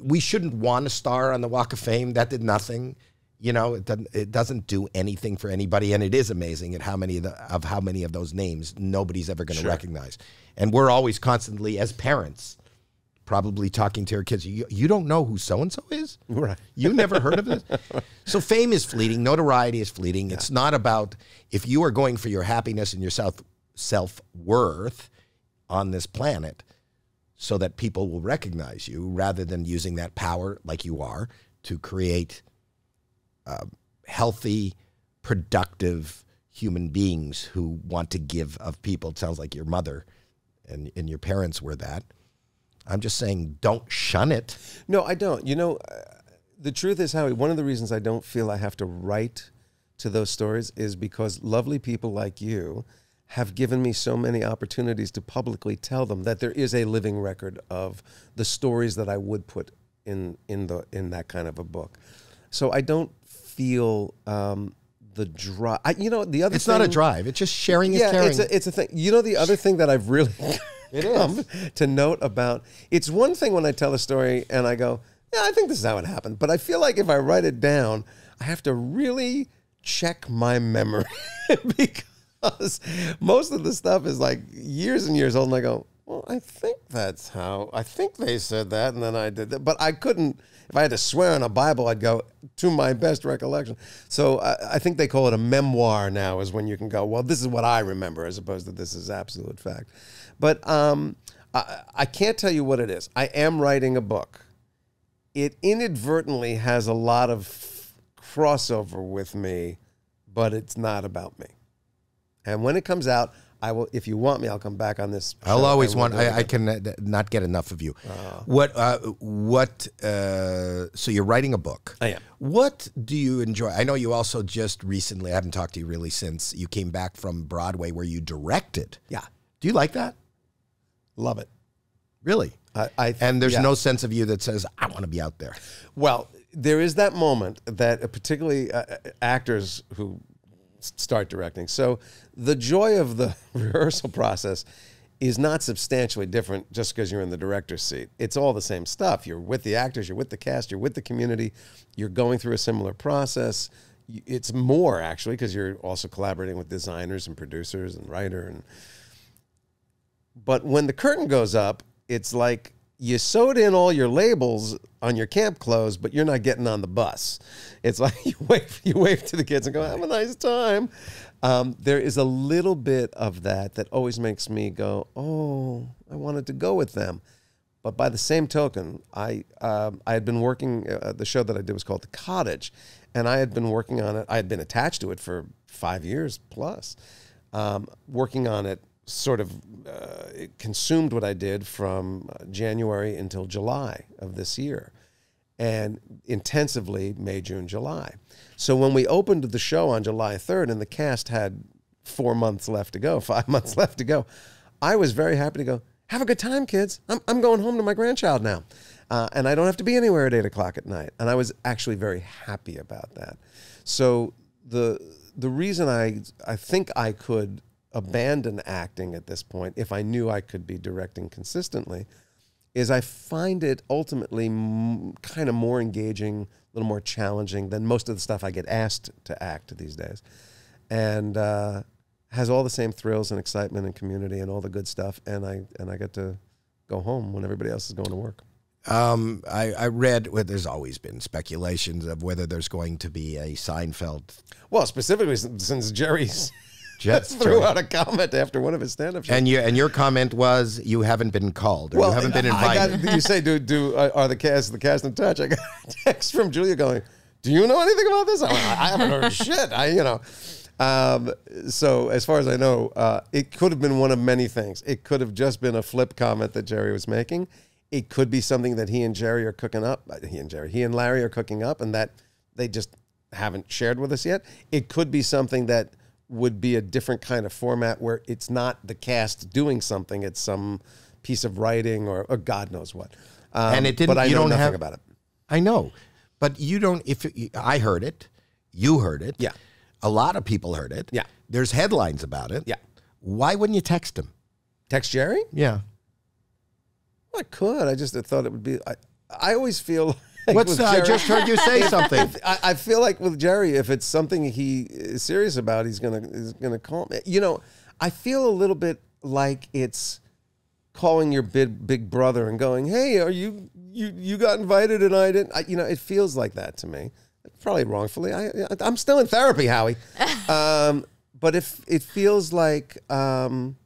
we shouldn't want a star on the Walk of Fame. That did nothing. You know, it doesn't it doesn't do anything for anybody, and it is amazing at how many of, the, of how many of those names nobody's ever going to recognize. And we're always constantly, as parents, probably talking to our kids. You, you don't know who so and so is, Right. You never heard of this. [laughs] So fame is fleeting, notoriety is fleeting. It's not about if you are going for your happiness and your self self worth on this planet so that people will recognize you rather than using that power like you are to create uh, healthy, productive human beings who want to give of people. It sounds like your mother and, and your parents were that. I'm just saying, don't shun it. No, I don't. You know, uh, the truth is, Howie, one of the reasons I don't feel I have to write to those stories is because lovely people like you have given me so many opportunities to publicly tell them that there is a living record of the stories that I would put in in the in that kind of a book. So I don't feel um, the drive. You know, the other It's not a drive. It's just sharing is yeah, it's a, it's a thing. You know, the other thing that I've really [laughs] [laughs] come [laughs] um, to note about it's one thing when I tell a story and I go, yeah, I think this is how it happened. But I feel like if I write it down, I have to really check my memory [laughs] because most of the stuff is like years and years old. And I go, well, I think that's how, I think they said that. And then I did that. But I couldn't, if I had to swear on a Bible, I'd go to my best recollection. So I, I think they call it a memoir now, is when you can go, well, this is what I remember, as opposed to this is absolute fact. But um, I, I can't tell you what it is. I am writing a book. It inadvertently has a lot of crossover with me, but it's not about me. And when it comes out, I will. If you want me, I'll come back on this. I'll always want. I, I can uh, not get enough of you. what? Uh, what? Uh, so you're writing a book. I am. What do you enjoy? I know you also just recently. I haven't talked to you really since you came back from Broadway, where you directed. Yeah, Do you like that? Love it. Really? I, I And there's yeah. no sense of you that says I want to be out there. Well, there is that moment that uh, particularly uh, uh, actors who start directing. So the joy of the [laughs] rehearsal process is not substantially different just because you're in the director's seat. It's all the same stuff. You're with the actors, you're with the cast, you're with the community, you're going through a similar process. It's more actually because you're also collaborating with designers and producers and writer and but when the curtain goes up, it's like you sewed in all your labels on your camp clothes, but you're not getting on the bus. It's [laughs] like you wave, you wave to the kids and go, "Have a nice time." Um, there is a little bit of that that always makes me go, "Oh, I wanted to go with them." But by the same token, I um, I had been working. Uh, the show that I did was called The Cottage, and I had been working on it. I had been attached to it for five years plus, um, working on it. Sort of uh, consumed what I did from uh, January until July of this year, and intensively May, June, July. So when we opened the show on July third, and the cast had four months left to go, [laughs] five months left to go. I was very happy to go. Have a good time, kids. I'm I'm going home to my grandchild now, uh, and I don't have to be anywhere at eight o'clock at night. And I was actually very happy about that. So the the reason I I think I could abandon acting at this point if I knew I could be directing consistently is I find it ultimately m- kind of more engaging, a little more challenging than most of the stuff I get asked to act these days, and uh, has all the same thrills and excitement and community and all the good stuff. And I and I get to go home when everybody else is going to work. Um, I, I read. Well, there's always been speculations of whether there's going to be a Seinfeld. Well, specifically since, since Jerry's Jet [laughs] threw out a comment after one of his stand-up shows. And your and your comment was you haven't been called or you haven't been invited. I got, you say, do do uh, are the cast the cast in touch? I got a text from Julia going, "Do you know anything about this?" I'm I haven't heard [laughs] shit. I you know. Um, so as far as I know, uh, it could have been one of many things. It could have just been a flip comment that Jerry was making. It could be something that he and Jerry are cooking up. uh, He and Jerry, he and Larry are cooking up, and that they just haven't shared with us yet. It could be something that would be a different kind of format where it's not the cast doing something; it's some piece of writing or, or God knows what. Um, And it didn't- But I you know don't nothing have- about it. I know, but you don't. If I heard it, you heard it. Yeah. A lot of people heard it. Yeah. There's headlines about it. Yeah. Why wouldn't you text him? Text Jerry. Yeah. I could. I just thought it would be. I, I always feel. [laughs] Like What's with I just heard you say [laughs] something. I, I feel like with Jerry, if it's something he is serious about, he's gonna he's gonna call me. You know, I feel a little bit like it's calling your big big brother and going, "Hey, are you you you got invited and I didn't?" I, you know, it feels like that to me. Probably wrongfully. I I'm still in therapy, Howie. [laughs] um, but if it feels like. Um,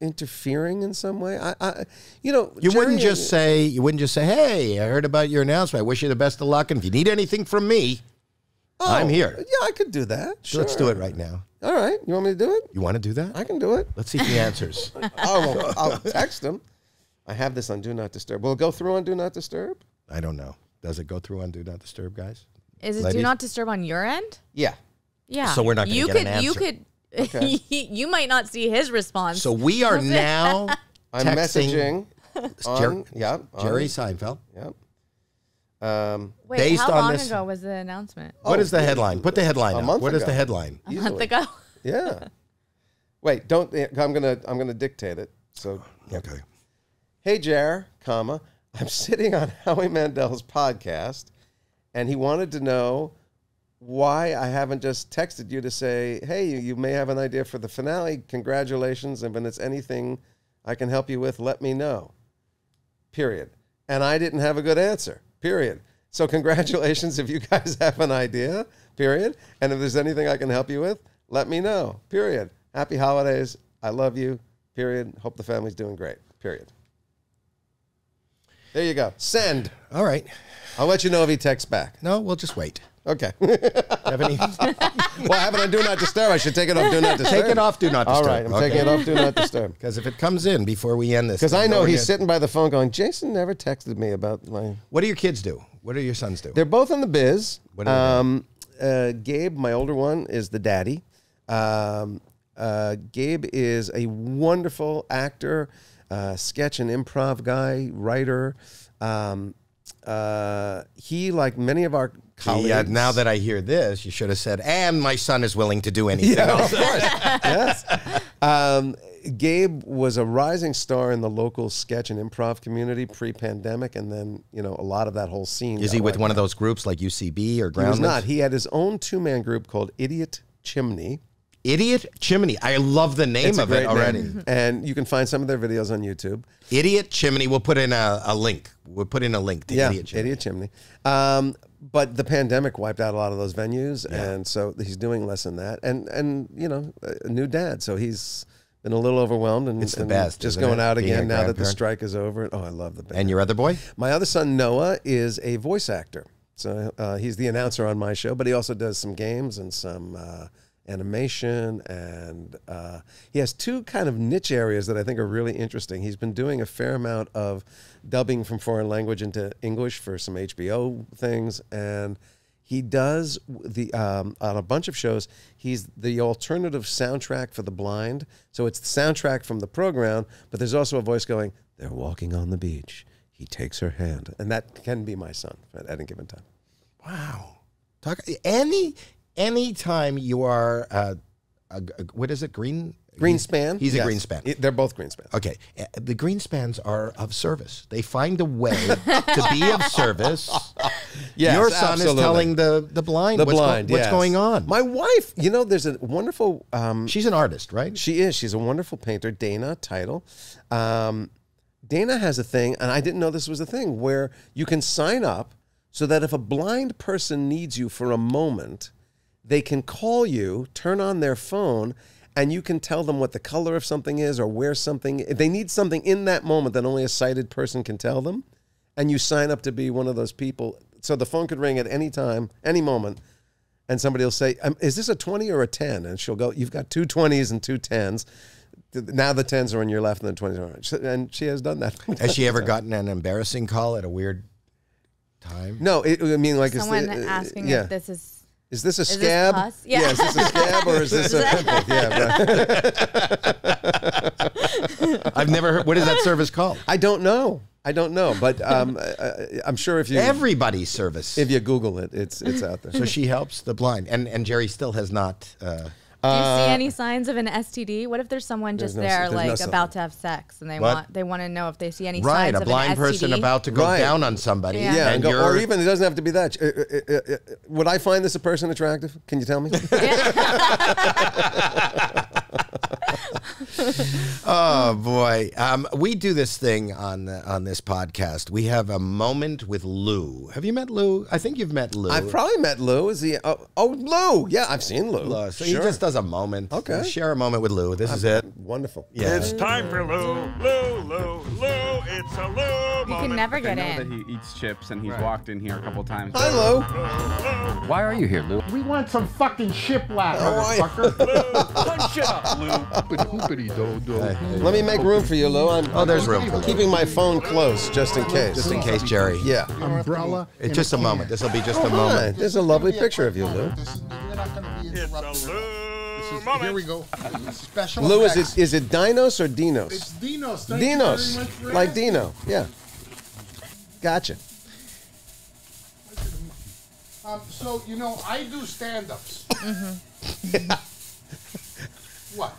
interfering in some way i, I you know You wouldn't just say you wouldn't just say, "Hey, I heard about your announcement. I wish you the best of luck. And if you need anything from me, Oh, I'm here." yeah i could do that sure. let's do it right now. all right you want me to do it You want to do that? I can do it. Let's see if he answers. [laughs] I'll, I'll text him. I have this on Do Not Disturb. Will it go through on Do Not Disturb? I don't know. Does it go through on Do Not Disturb, guys? Is it Ladies? do not disturb on your end? Yeah. Yeah. So we're not gonna you get an could you answer. could Okay. [laughs] you might not see his response. So we are [laughs] now I'm texting messaging on, Jer- yeah, on- Jerry Seinfeld. Yeah. Um, Wait, based how on long this- ago was the announcement? What Oh, is the headline? Put the headline a up. month What is ago. the headline? A month easily. ago. [laughs] Yeah. Wait, don't. I'm gonna. I'm gonna dictate it. So, Okay. hey, Jer, comma. I'm sitting on Howie Mandel's podcast, and he wanted to know why I haven't just texted you to say, hey, you, may have an idea for the finale. Congratulations. And when it's anything I can help you with, let me know. Period. And I didn't have a good answer. Period. So, [laughs] congratulations if you guys [laughs] have an idea. Period. And if there's anything I can help you with, let me know. Period. Happy holidays. I love you. Period. Hope the family's doing great. Period. There you go. Send. All right. I'll let you know if he texts back. No, we'll just wait. Okay. [laughs] Have any? [laughs] well, I have it on Do Not Disturb. I should take it off Do Not Disturb. Take it off. Do not disturb. right, I'm taking it off Do Not [laughs] Disturb. Because if it comes in before we end this, Because I know he's sitting by the phone going, Jason never texted me about my. What do your kids do? What do your sons do? They're both in the biz. What do they do? um, uh, Gabe, my older one, is the daddy. Um, uh, Gabe is a wonderful actor, uh, sketch and improv guy, writer. Um, uh, he, like many of our colleagues, Yeah, now that I hear this, you should have said, and my son is willing to do [laughs] anything. Yeah, of course. yes. Um, Gabe was a rising star in the local sketch and improv community pre-pandemic, and then you know a lot of that whole scene. Is he with one of those groups like UCB or He was Groundlings? not. He had his own two-man group called Idiot Chimney. Idiot Chimney. I love the name of it already. name. [laughs] and you can find some of their videos on YouTube. Idiot Chimney. We'll put in a, a link. We'll put in a link to Yeah, Idiot Chimney. Idiot Chimney. Um, but the pandemic wiped out a lot of those venues, and so he's doing less than that. And and you know, a new dad, so he's been a little overwhelmed and, It's the and best, just going it? out Being again now that the strike is over. Oh, I love the band. And your other boy? My other son Noah is a voice actor, so uh, he's the announcer on my show, but he also does some games and some uh, animation, and uh, he has two kind of niche areas that I think are really interesting. He's been doing a fair amount of dubbing from foreign language into English for some HBO things, and He does the um, on a bunch of shows. He's the alternative soundtrack for the blind. So it's the soundtrack from the program, but there's also a voice going, "They're walking on the beach. He takes her hand," and that can be my son at any given time. Wow. Talk any any time you are uh, a, a- what is it? Green Greenspan. He's a Yes. Greenspan. It- they're both Greenspans. Okay, uh, the Greenspans are of service. They find a way [laughs] to be of service. [laughs] Yes, Your son absolutely. is telling the the blind the what's, go- blind. what's yes. going on. My wife, you know, there's a wonderful. Um, She's an artist, right? she is. She's a wonderful painter. Daena Title. Um, Daena has a thing, and I didn't know this was a thing where you can sign up so that if a blind person needs you for a moment, they can call you, turn on their phone, and you can tell them what the color of something is or where something. If they need something in that moment that only a sighted person can tell them, and you sign up to be one of those people. So the phone could ring at any time, any moment, and somebody will say, um, "Is this a 20 or a 10?" And she'll go, "You've got two 20s and two 10s. Now the 10s are on your left and the 20s are on." your right." And she has done that. [laughs] Has she ever gotten an embarrassing call at a weird time? No, it, I mean, like, is Someone the- uh, asking yeah. if this is. Is this a this scab? pus? Yeah. is this a scab or is this a pimple? Yeah, right. [laughs] I've never heard. What is that service called? I don't know. I don't know, but um, [laughs] I, I- I'm sure if you Everybody's service. if you Google it, it's it's out there. so she helps the blind, and and Jerry still has not. Uh, Do you see any signs of an STD? What if there's someone just no- there, there's no like sign. about to have sex, and they What? want they want to know if they see any right, signs a of thing? A blind an person STD? about to go Right. down on somebody, Yeah. Yeah, and go, or even it doesn't have to be that. Uh, uh, uh, uh, would I find this a person attractive? Can you tell me? [laughs] [laughs] [laughs] Oh boy, um, we do this thing on the, on this podcast. We have a moment with Lou. Have you met Lou? I think you've met Lou. I've probably met Lou. Is he? Oh, oh Lou. Yeah, I've seen Lou. Lou. So sure. he just does a moment. Okay. share a moment with Lou. This is it. Wonderful. Yeah. It's time for Lou, Lou, Lou, Lou. It's a Lou You can never get I get know in. that he eats chips and he's walked in here a couple times. Hi, Lou. Why are you here, Lou? We want some fucking shiplap, How are you? motherfucker. Punch it up, Lou. Hoopity do do. Let me make room for you, Lou. I'm, Oh, there's room for keeping my phone close just in case. Just in case, Jerry. Yeah. Umbrella. It's just a moment. This will be just a Hi, moment. there's a lovely picture of you, Lou. This is, you're not be It's a. Lou This is- Here we go. Special Lou, is it is it Dinos or Dinos? It's Dinos. Thank you very Dinos, much for like. Dino. Yeah. Gotcha. Um, so you know, I do stand-ups. [laughs] what?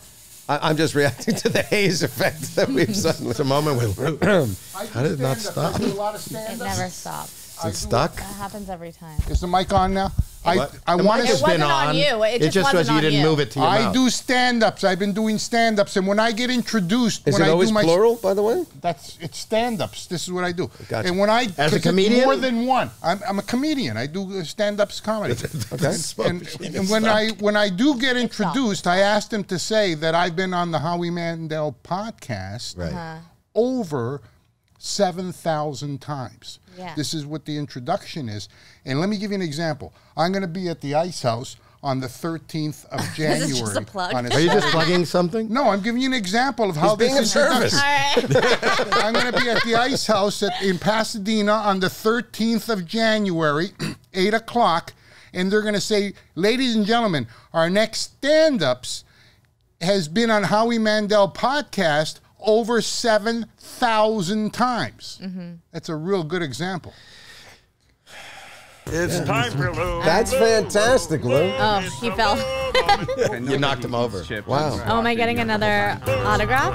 I, I'm just reacting to the haze effect that we've suddenly. It's a moment with [clears throat] Lou. How did it not stop? I do a lot of It never stops. I It's stuck. That happens every time. Is the mic on now? I I want to has It wasn't on you. It just just was you didn't you. move it to your I mouth. do stand-ups. I've been doing stand-ups, and when I get introduced, Is when it I always do my plural, by the way? That's it's stand-ups. This is what I do. Gotcha. And when I As a 'cause it's comedian? more than one. I'm, I'm a comedian. I do uh, stand-ups comedy. Okay. and, and when I when I do get introduced, I asked him to say that I've been on the Howie Mandel podcast Right. Uh-huh. over seven thousand times. Yeah. This is what the introduction is. And let me give you an example. I'm going to be at the Ice House on the 13th of January. [laughs] This is just a plug. on Are you just plugging something? no, I'm giving you an example of how He's being this of introduction- service. All right. [laughs] I'm going to be at the Ice House at, in Pasadena on the 13th of January, [clears throat] 8 o'clock, and they're going to say, ladies and gentlemen, our next stand ups has been on Howie Mandel podcast over 7,000 times. That's a real good example. It's time for Lou. That's Lou, fantastic, Lou. Oh, he fell. Lou moment. I know You knocked him over. Wow. Oh, am I getting another autograph?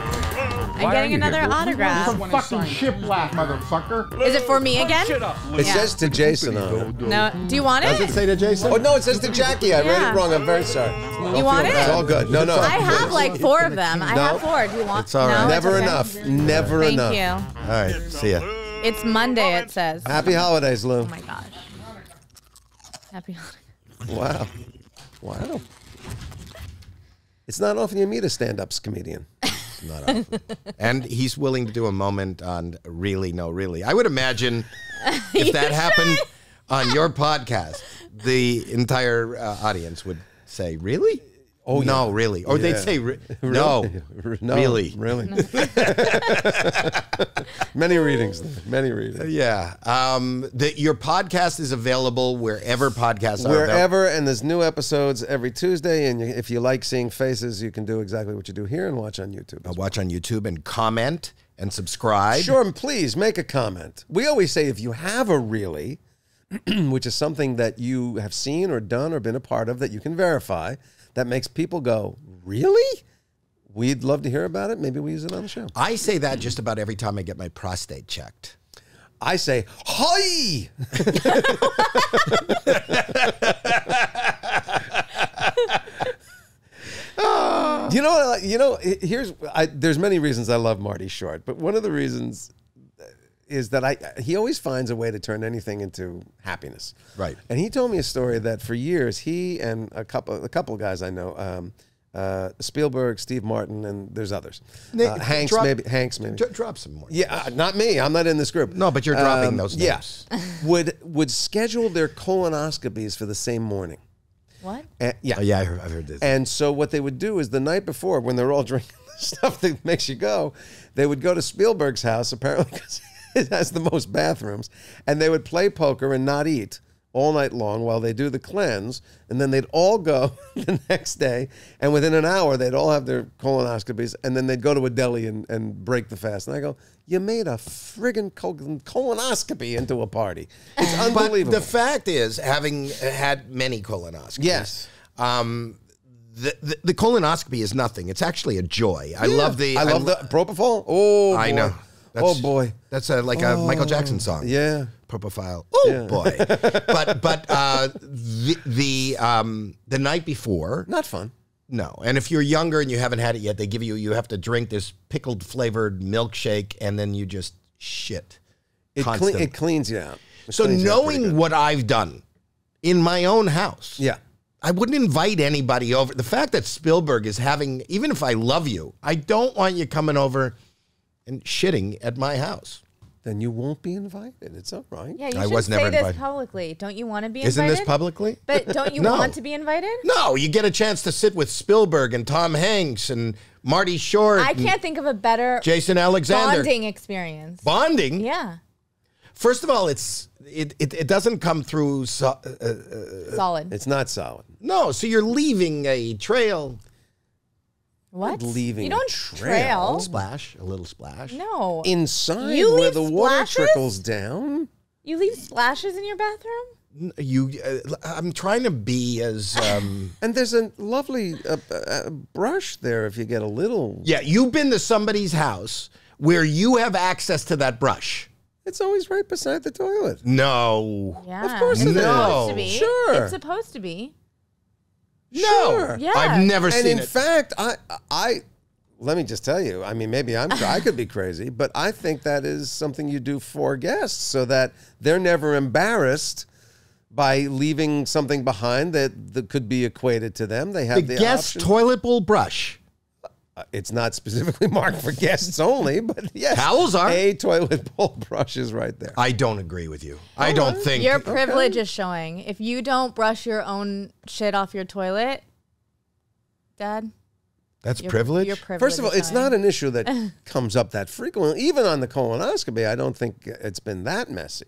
I'm Why getting you here, another Lou? autograph. Some fucking shiplap, motherfucker. Is it for me again? Shut up, Lou. It Yeah. says to Jason on it. No. Do you want it? Does it it? say to Jason? Oh no, it says to Jackie. I read it wrong. I'm very sorry. You want it? It's all good. No, no. I have like four of them. I No. have four. Do you want? It's all right. No, Never okay. enough. Never Thank enough. Thank you. All right. See ya. It's Monday. It says. Happy holidays, Lou. Oh my gosh. Happy. Wow. Wow. It's not often you meet a stand-ups comedian. [laughs] Not often. and he's willing to do a moment on really, no, really. I would imagine [laughs] if that happened on your podcast, the entire uh, audience would say, "Really?" Oh, no, yeah. really. Or they'd say, re- [laughs] no, [laughs] No, really. really. [laughs] many readings, many readings. Yeah. Um, the, your podcast is available wherever podcasts are available. Wherever, and there's new episodes every Tuesday. And you, if you like seeing faces, you can do exactly what you do here and watch on YouTube. Uh, watch on YouTube and comment and subscribe. Sure, and please make a comment. We always say if you have a really, [clears throat] which is something that you have seen or done or been a part of that you can verify, that makes people go, really? We'd love to hear about it. Maybe we use it on the show. I say that just about every time I get my prostate checked. I say, hi! [laughs] you know, you know. Here's I, there's many reasons I love Marty Short, but one of the reasons is that I he always finds a way to turn anything into happiness. Right. And he told me a story that for years he and a couple a couple of guys I know. Um, uh, Spielberg, Steve Martin, and there's others. Nick, Uh, Hanks, drop- maybe. Hanks, maybe. Dro- drop some more. Yeah, uh, not me. I'm not in this group. No, but you're dropping Um, those yeah. names. [laughs] would would schedule their colonoscopies for the same morning. What? And, yeah. Oh, yeah, I heard, I've heard this. And so what they would do is the night before, when they're all [laughs] drinking the stuff that makes you go, they would go to Spielberg's house apparently because [laughs] it has the most bathrooms, and they would play poker and not eat all night long while they do the cleanse, and then they'd all go [laughs] the next day, and within an hour they'd all have their colonoscopies, and then they'd go to a deli and, and break the fast. And I go, you made a friggin' col- colonoscopy into a party. It's unbelievable. but the fact is, having had many colonoscopies, Yes. um, the, the, the colonoscopy is nothing. It's actually a joy. I love the. I love lo- the propofol. Oh, I boy. Know. oh boy. That's a, like a Michael Jackson song. Yeah. Propofile. Oh boy. [laughs] but but uh, the the um, the night before, Not fun. no. And if you're younger and you haven't had it yet, they give you you have to drink this pickled flavored milkshake, and then you just shit. It, cle- it cleans you out. It So knowing what I've done in my own house, yeah, I wouldn't invite anybody over. The fact that Spielberg is having, even if I love you, I don't want you coming over and shitting at my house. then you won't be invited. It's all right. Yeah, you I should was say never this invited. publicly. Don't you want to be Isn't invited? this publicly? But don't you [laughs] No. want to be invited? No, you get a chance to sit with Spielberg and Tom Hanks and Marty Short. I and can't think of a better Jason Alexander. bonding experience. Bonding. Yeah, First of all, it's it, it, it doesn't come through. So, uh, solid. It's not solid. no, so you're leaving a trail. What? leaving You don't trail. trail. Splash, a little splash. No. Inside You where leave the water splashes? trickles down. you leave splashes in your bathroom? You, uh, I'm trying to be as. [sighs] Um, And there's a lovely uh, uh, brush there if you get a little. yeah, you've been to somebody's house where you have access to that brush. It's always right beside the toilet. No. Yeah. of course it it's is. supposed to be. Sure. It's supposed to be. No. Sure. Yeah. I've never And seen in it. fact, I I let me just tell you. I mean, maybe I'm I could be crazy, but I think that is something you do for guests so that they're never embarrassed by leaving something behind that, that could be equated to them. They the have the, guest option. toilet bowl brush. Uh, it's not specifically [laughs] marked for guests only, but yes, Towels are. A toilet bowl [laughs] brush is right there. I don't agree with you. I don't think. Your privilege is showing. If you don't brush your own shit off your toilet, Dad, That's your, privilege. Your privilege First of all, it's showing. not an issue that [laughs] comes up that frequently. Even on the colonoscopy, I don't think it's been that messy.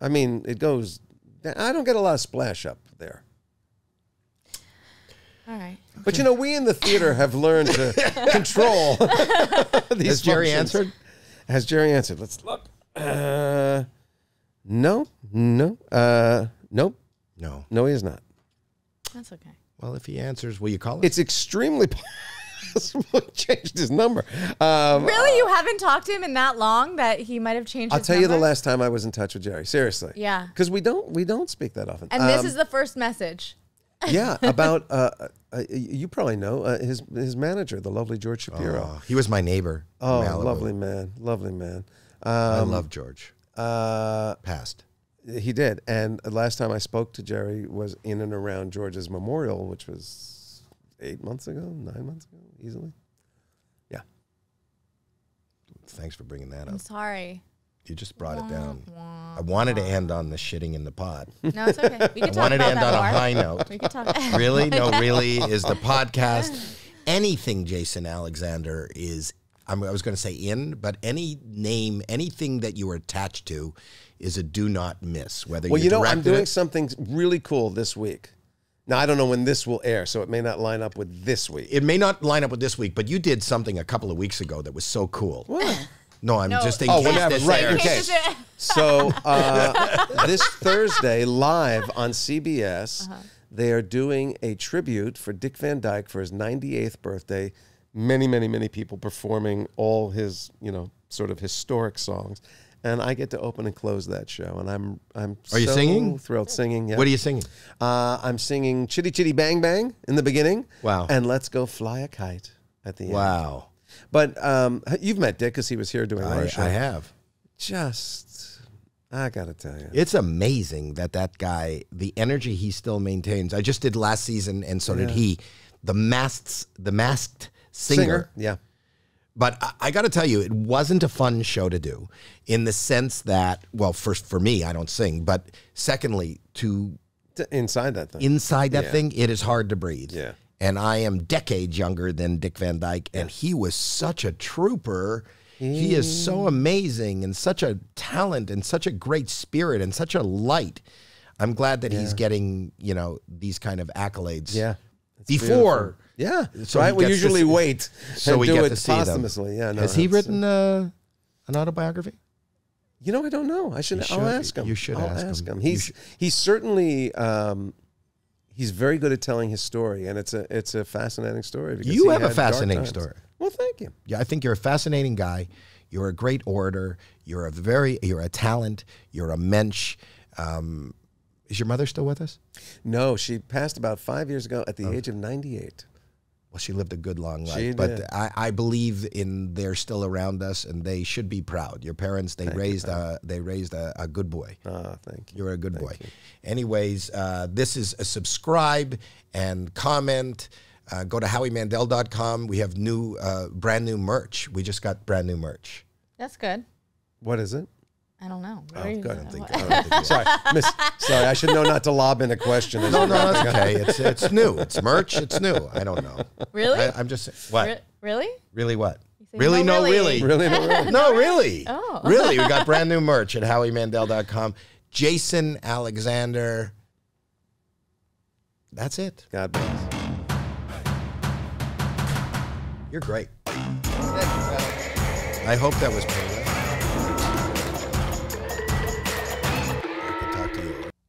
I mean, it goes. I don't get a lot of splash up there. All right. But you know, we in the theater have learned to [laughs] control these Has Jerry functions. answered? Has Jerry answered? Let's look. Uh, no, no, uh, nope, no. no, he is not. That's okay. Well, if he answers, will you call it? It's extremely [laughs] possible he changed his number. Um, Really? You haven't talked to him in that long that he might have changed I'll his tell you the last time I was in touch with Jerry. Seriously. Yeah. Because we don't we don't speak that often. And this Um, is the first message. [laughs] yeah about uh, uh, you probably know uh, his his manager, the lovely George Shapiro. Oh, he was my neighbor. Oh, Malibu. lovely man, lovely man. I Um, love George. uh, Passed. he did, and the last time I spoke to Jerry was in and around George's memorial, which was eight months ago, nine months ago, easily. Yeah, Thanks for bringing that I'm up. sorry. You just brought it down. I wanted to end on the shitting in the pot. No, it's okay. We can I talk wanted to end on more. a high note. We can talk. [laughs] really? No, really? Is the podcast anything Jason Alexander is? I'm, I was going to say in, but any name, anything that you are attached to is a do not miss. Whether Well, you, you know, I'm doing it- something really cool this week. Now, I don't know when this will air, so it may not line up with this week. It may not line up with this week, but you did something a couple of weeks ago that was so cool. What? [laughs] No, I'm No. just in Oh, case whatever, right, airs. okay. So [laughs] uh, this Thursday, live on CBS, they are doing a tribute for Dick Van Dyke for his 98th birthday. Many, many, many people performing all his, you know, sort of historic songs, and I get to open and close that show, and I'm I'm Are you so singing? Thrilled singing. Yeah. What are you singing? Uh, I'm singing Chitty Chitty Bang Bang in the beginning. Wow. And Let's Go Fly a Kite at the end. Wow, But um, you've met Dick because he was here doing our I, show. I have. Just, I gotta tell you. It's amazing that that guy, the energy he still maintains. I just did last season, and so did he. The masked, the masked singer. Yeah. But I, I got to tell you, it wasn't a fun show to do, in the sense that, well, first for me, I don't sing, but secondly, to Inside that thing. inside that Yeah. thing, it is hard to breathe. Yeah. And I am decades younger than Dick Van Dyke, and he was such a trooper. He is so amazing and such a talent and such a great spirit and such a light. I'm glad that he's getting, you know, these kind of accolades. yeah. Before. Yeah. So right. We to usually wait So and we do get it to see them. posthumously. Yeah. No, Has he written uh, an autobiography? You know, I don't know. I should. You I'll ask him. You should I'll ask him. You He's should. he's certainly um, he's very good at telling his story, and it's a it's a fascinating story. Because You have a fascinating story. Well, thank you. Yeah, I think you're a fascinating guy. You're a great orator. You're a very, you're a talent. You're a mensch. Um, is your mother still with us? No, she passed about five years ago at the Oh. age of ninety eight. Well, she lived a good long life, She but did. I, I believe in they're still around us, and they should be proud. Your parents, they raised a, they raised a, a good boy. Ah, thank you. You're a good boy. Anyways, uh, this is a subscribe and comment. Uh, go to howiemandel.com. We have new, uh, brand new merch. We just got brand new merch. That's good. What is it? I don't know. Oh, Where is I don't think. I don't think Sorry, miss. Sorry, I should know not to lob in a question. No, no, that's okay. It's it's new. It's merch. It's new. I don't know. Really? I, I'm just saying. What? Re- really? Really? What? Really? "No, No, really." really. Really, no, really. No, really. [laughs] Oh. Really? We got brand new merch at howiemandel.com. Jason Alexander. That's it. God bless. You're great. I hope that was painless.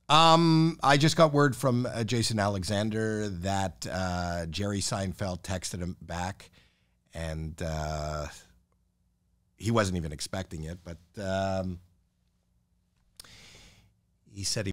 Um, I just got word from uh, Jason Alexander that uh, Jerry Seinfeld texted him back, and uh, he wasn't even expecting it, but um, he said he.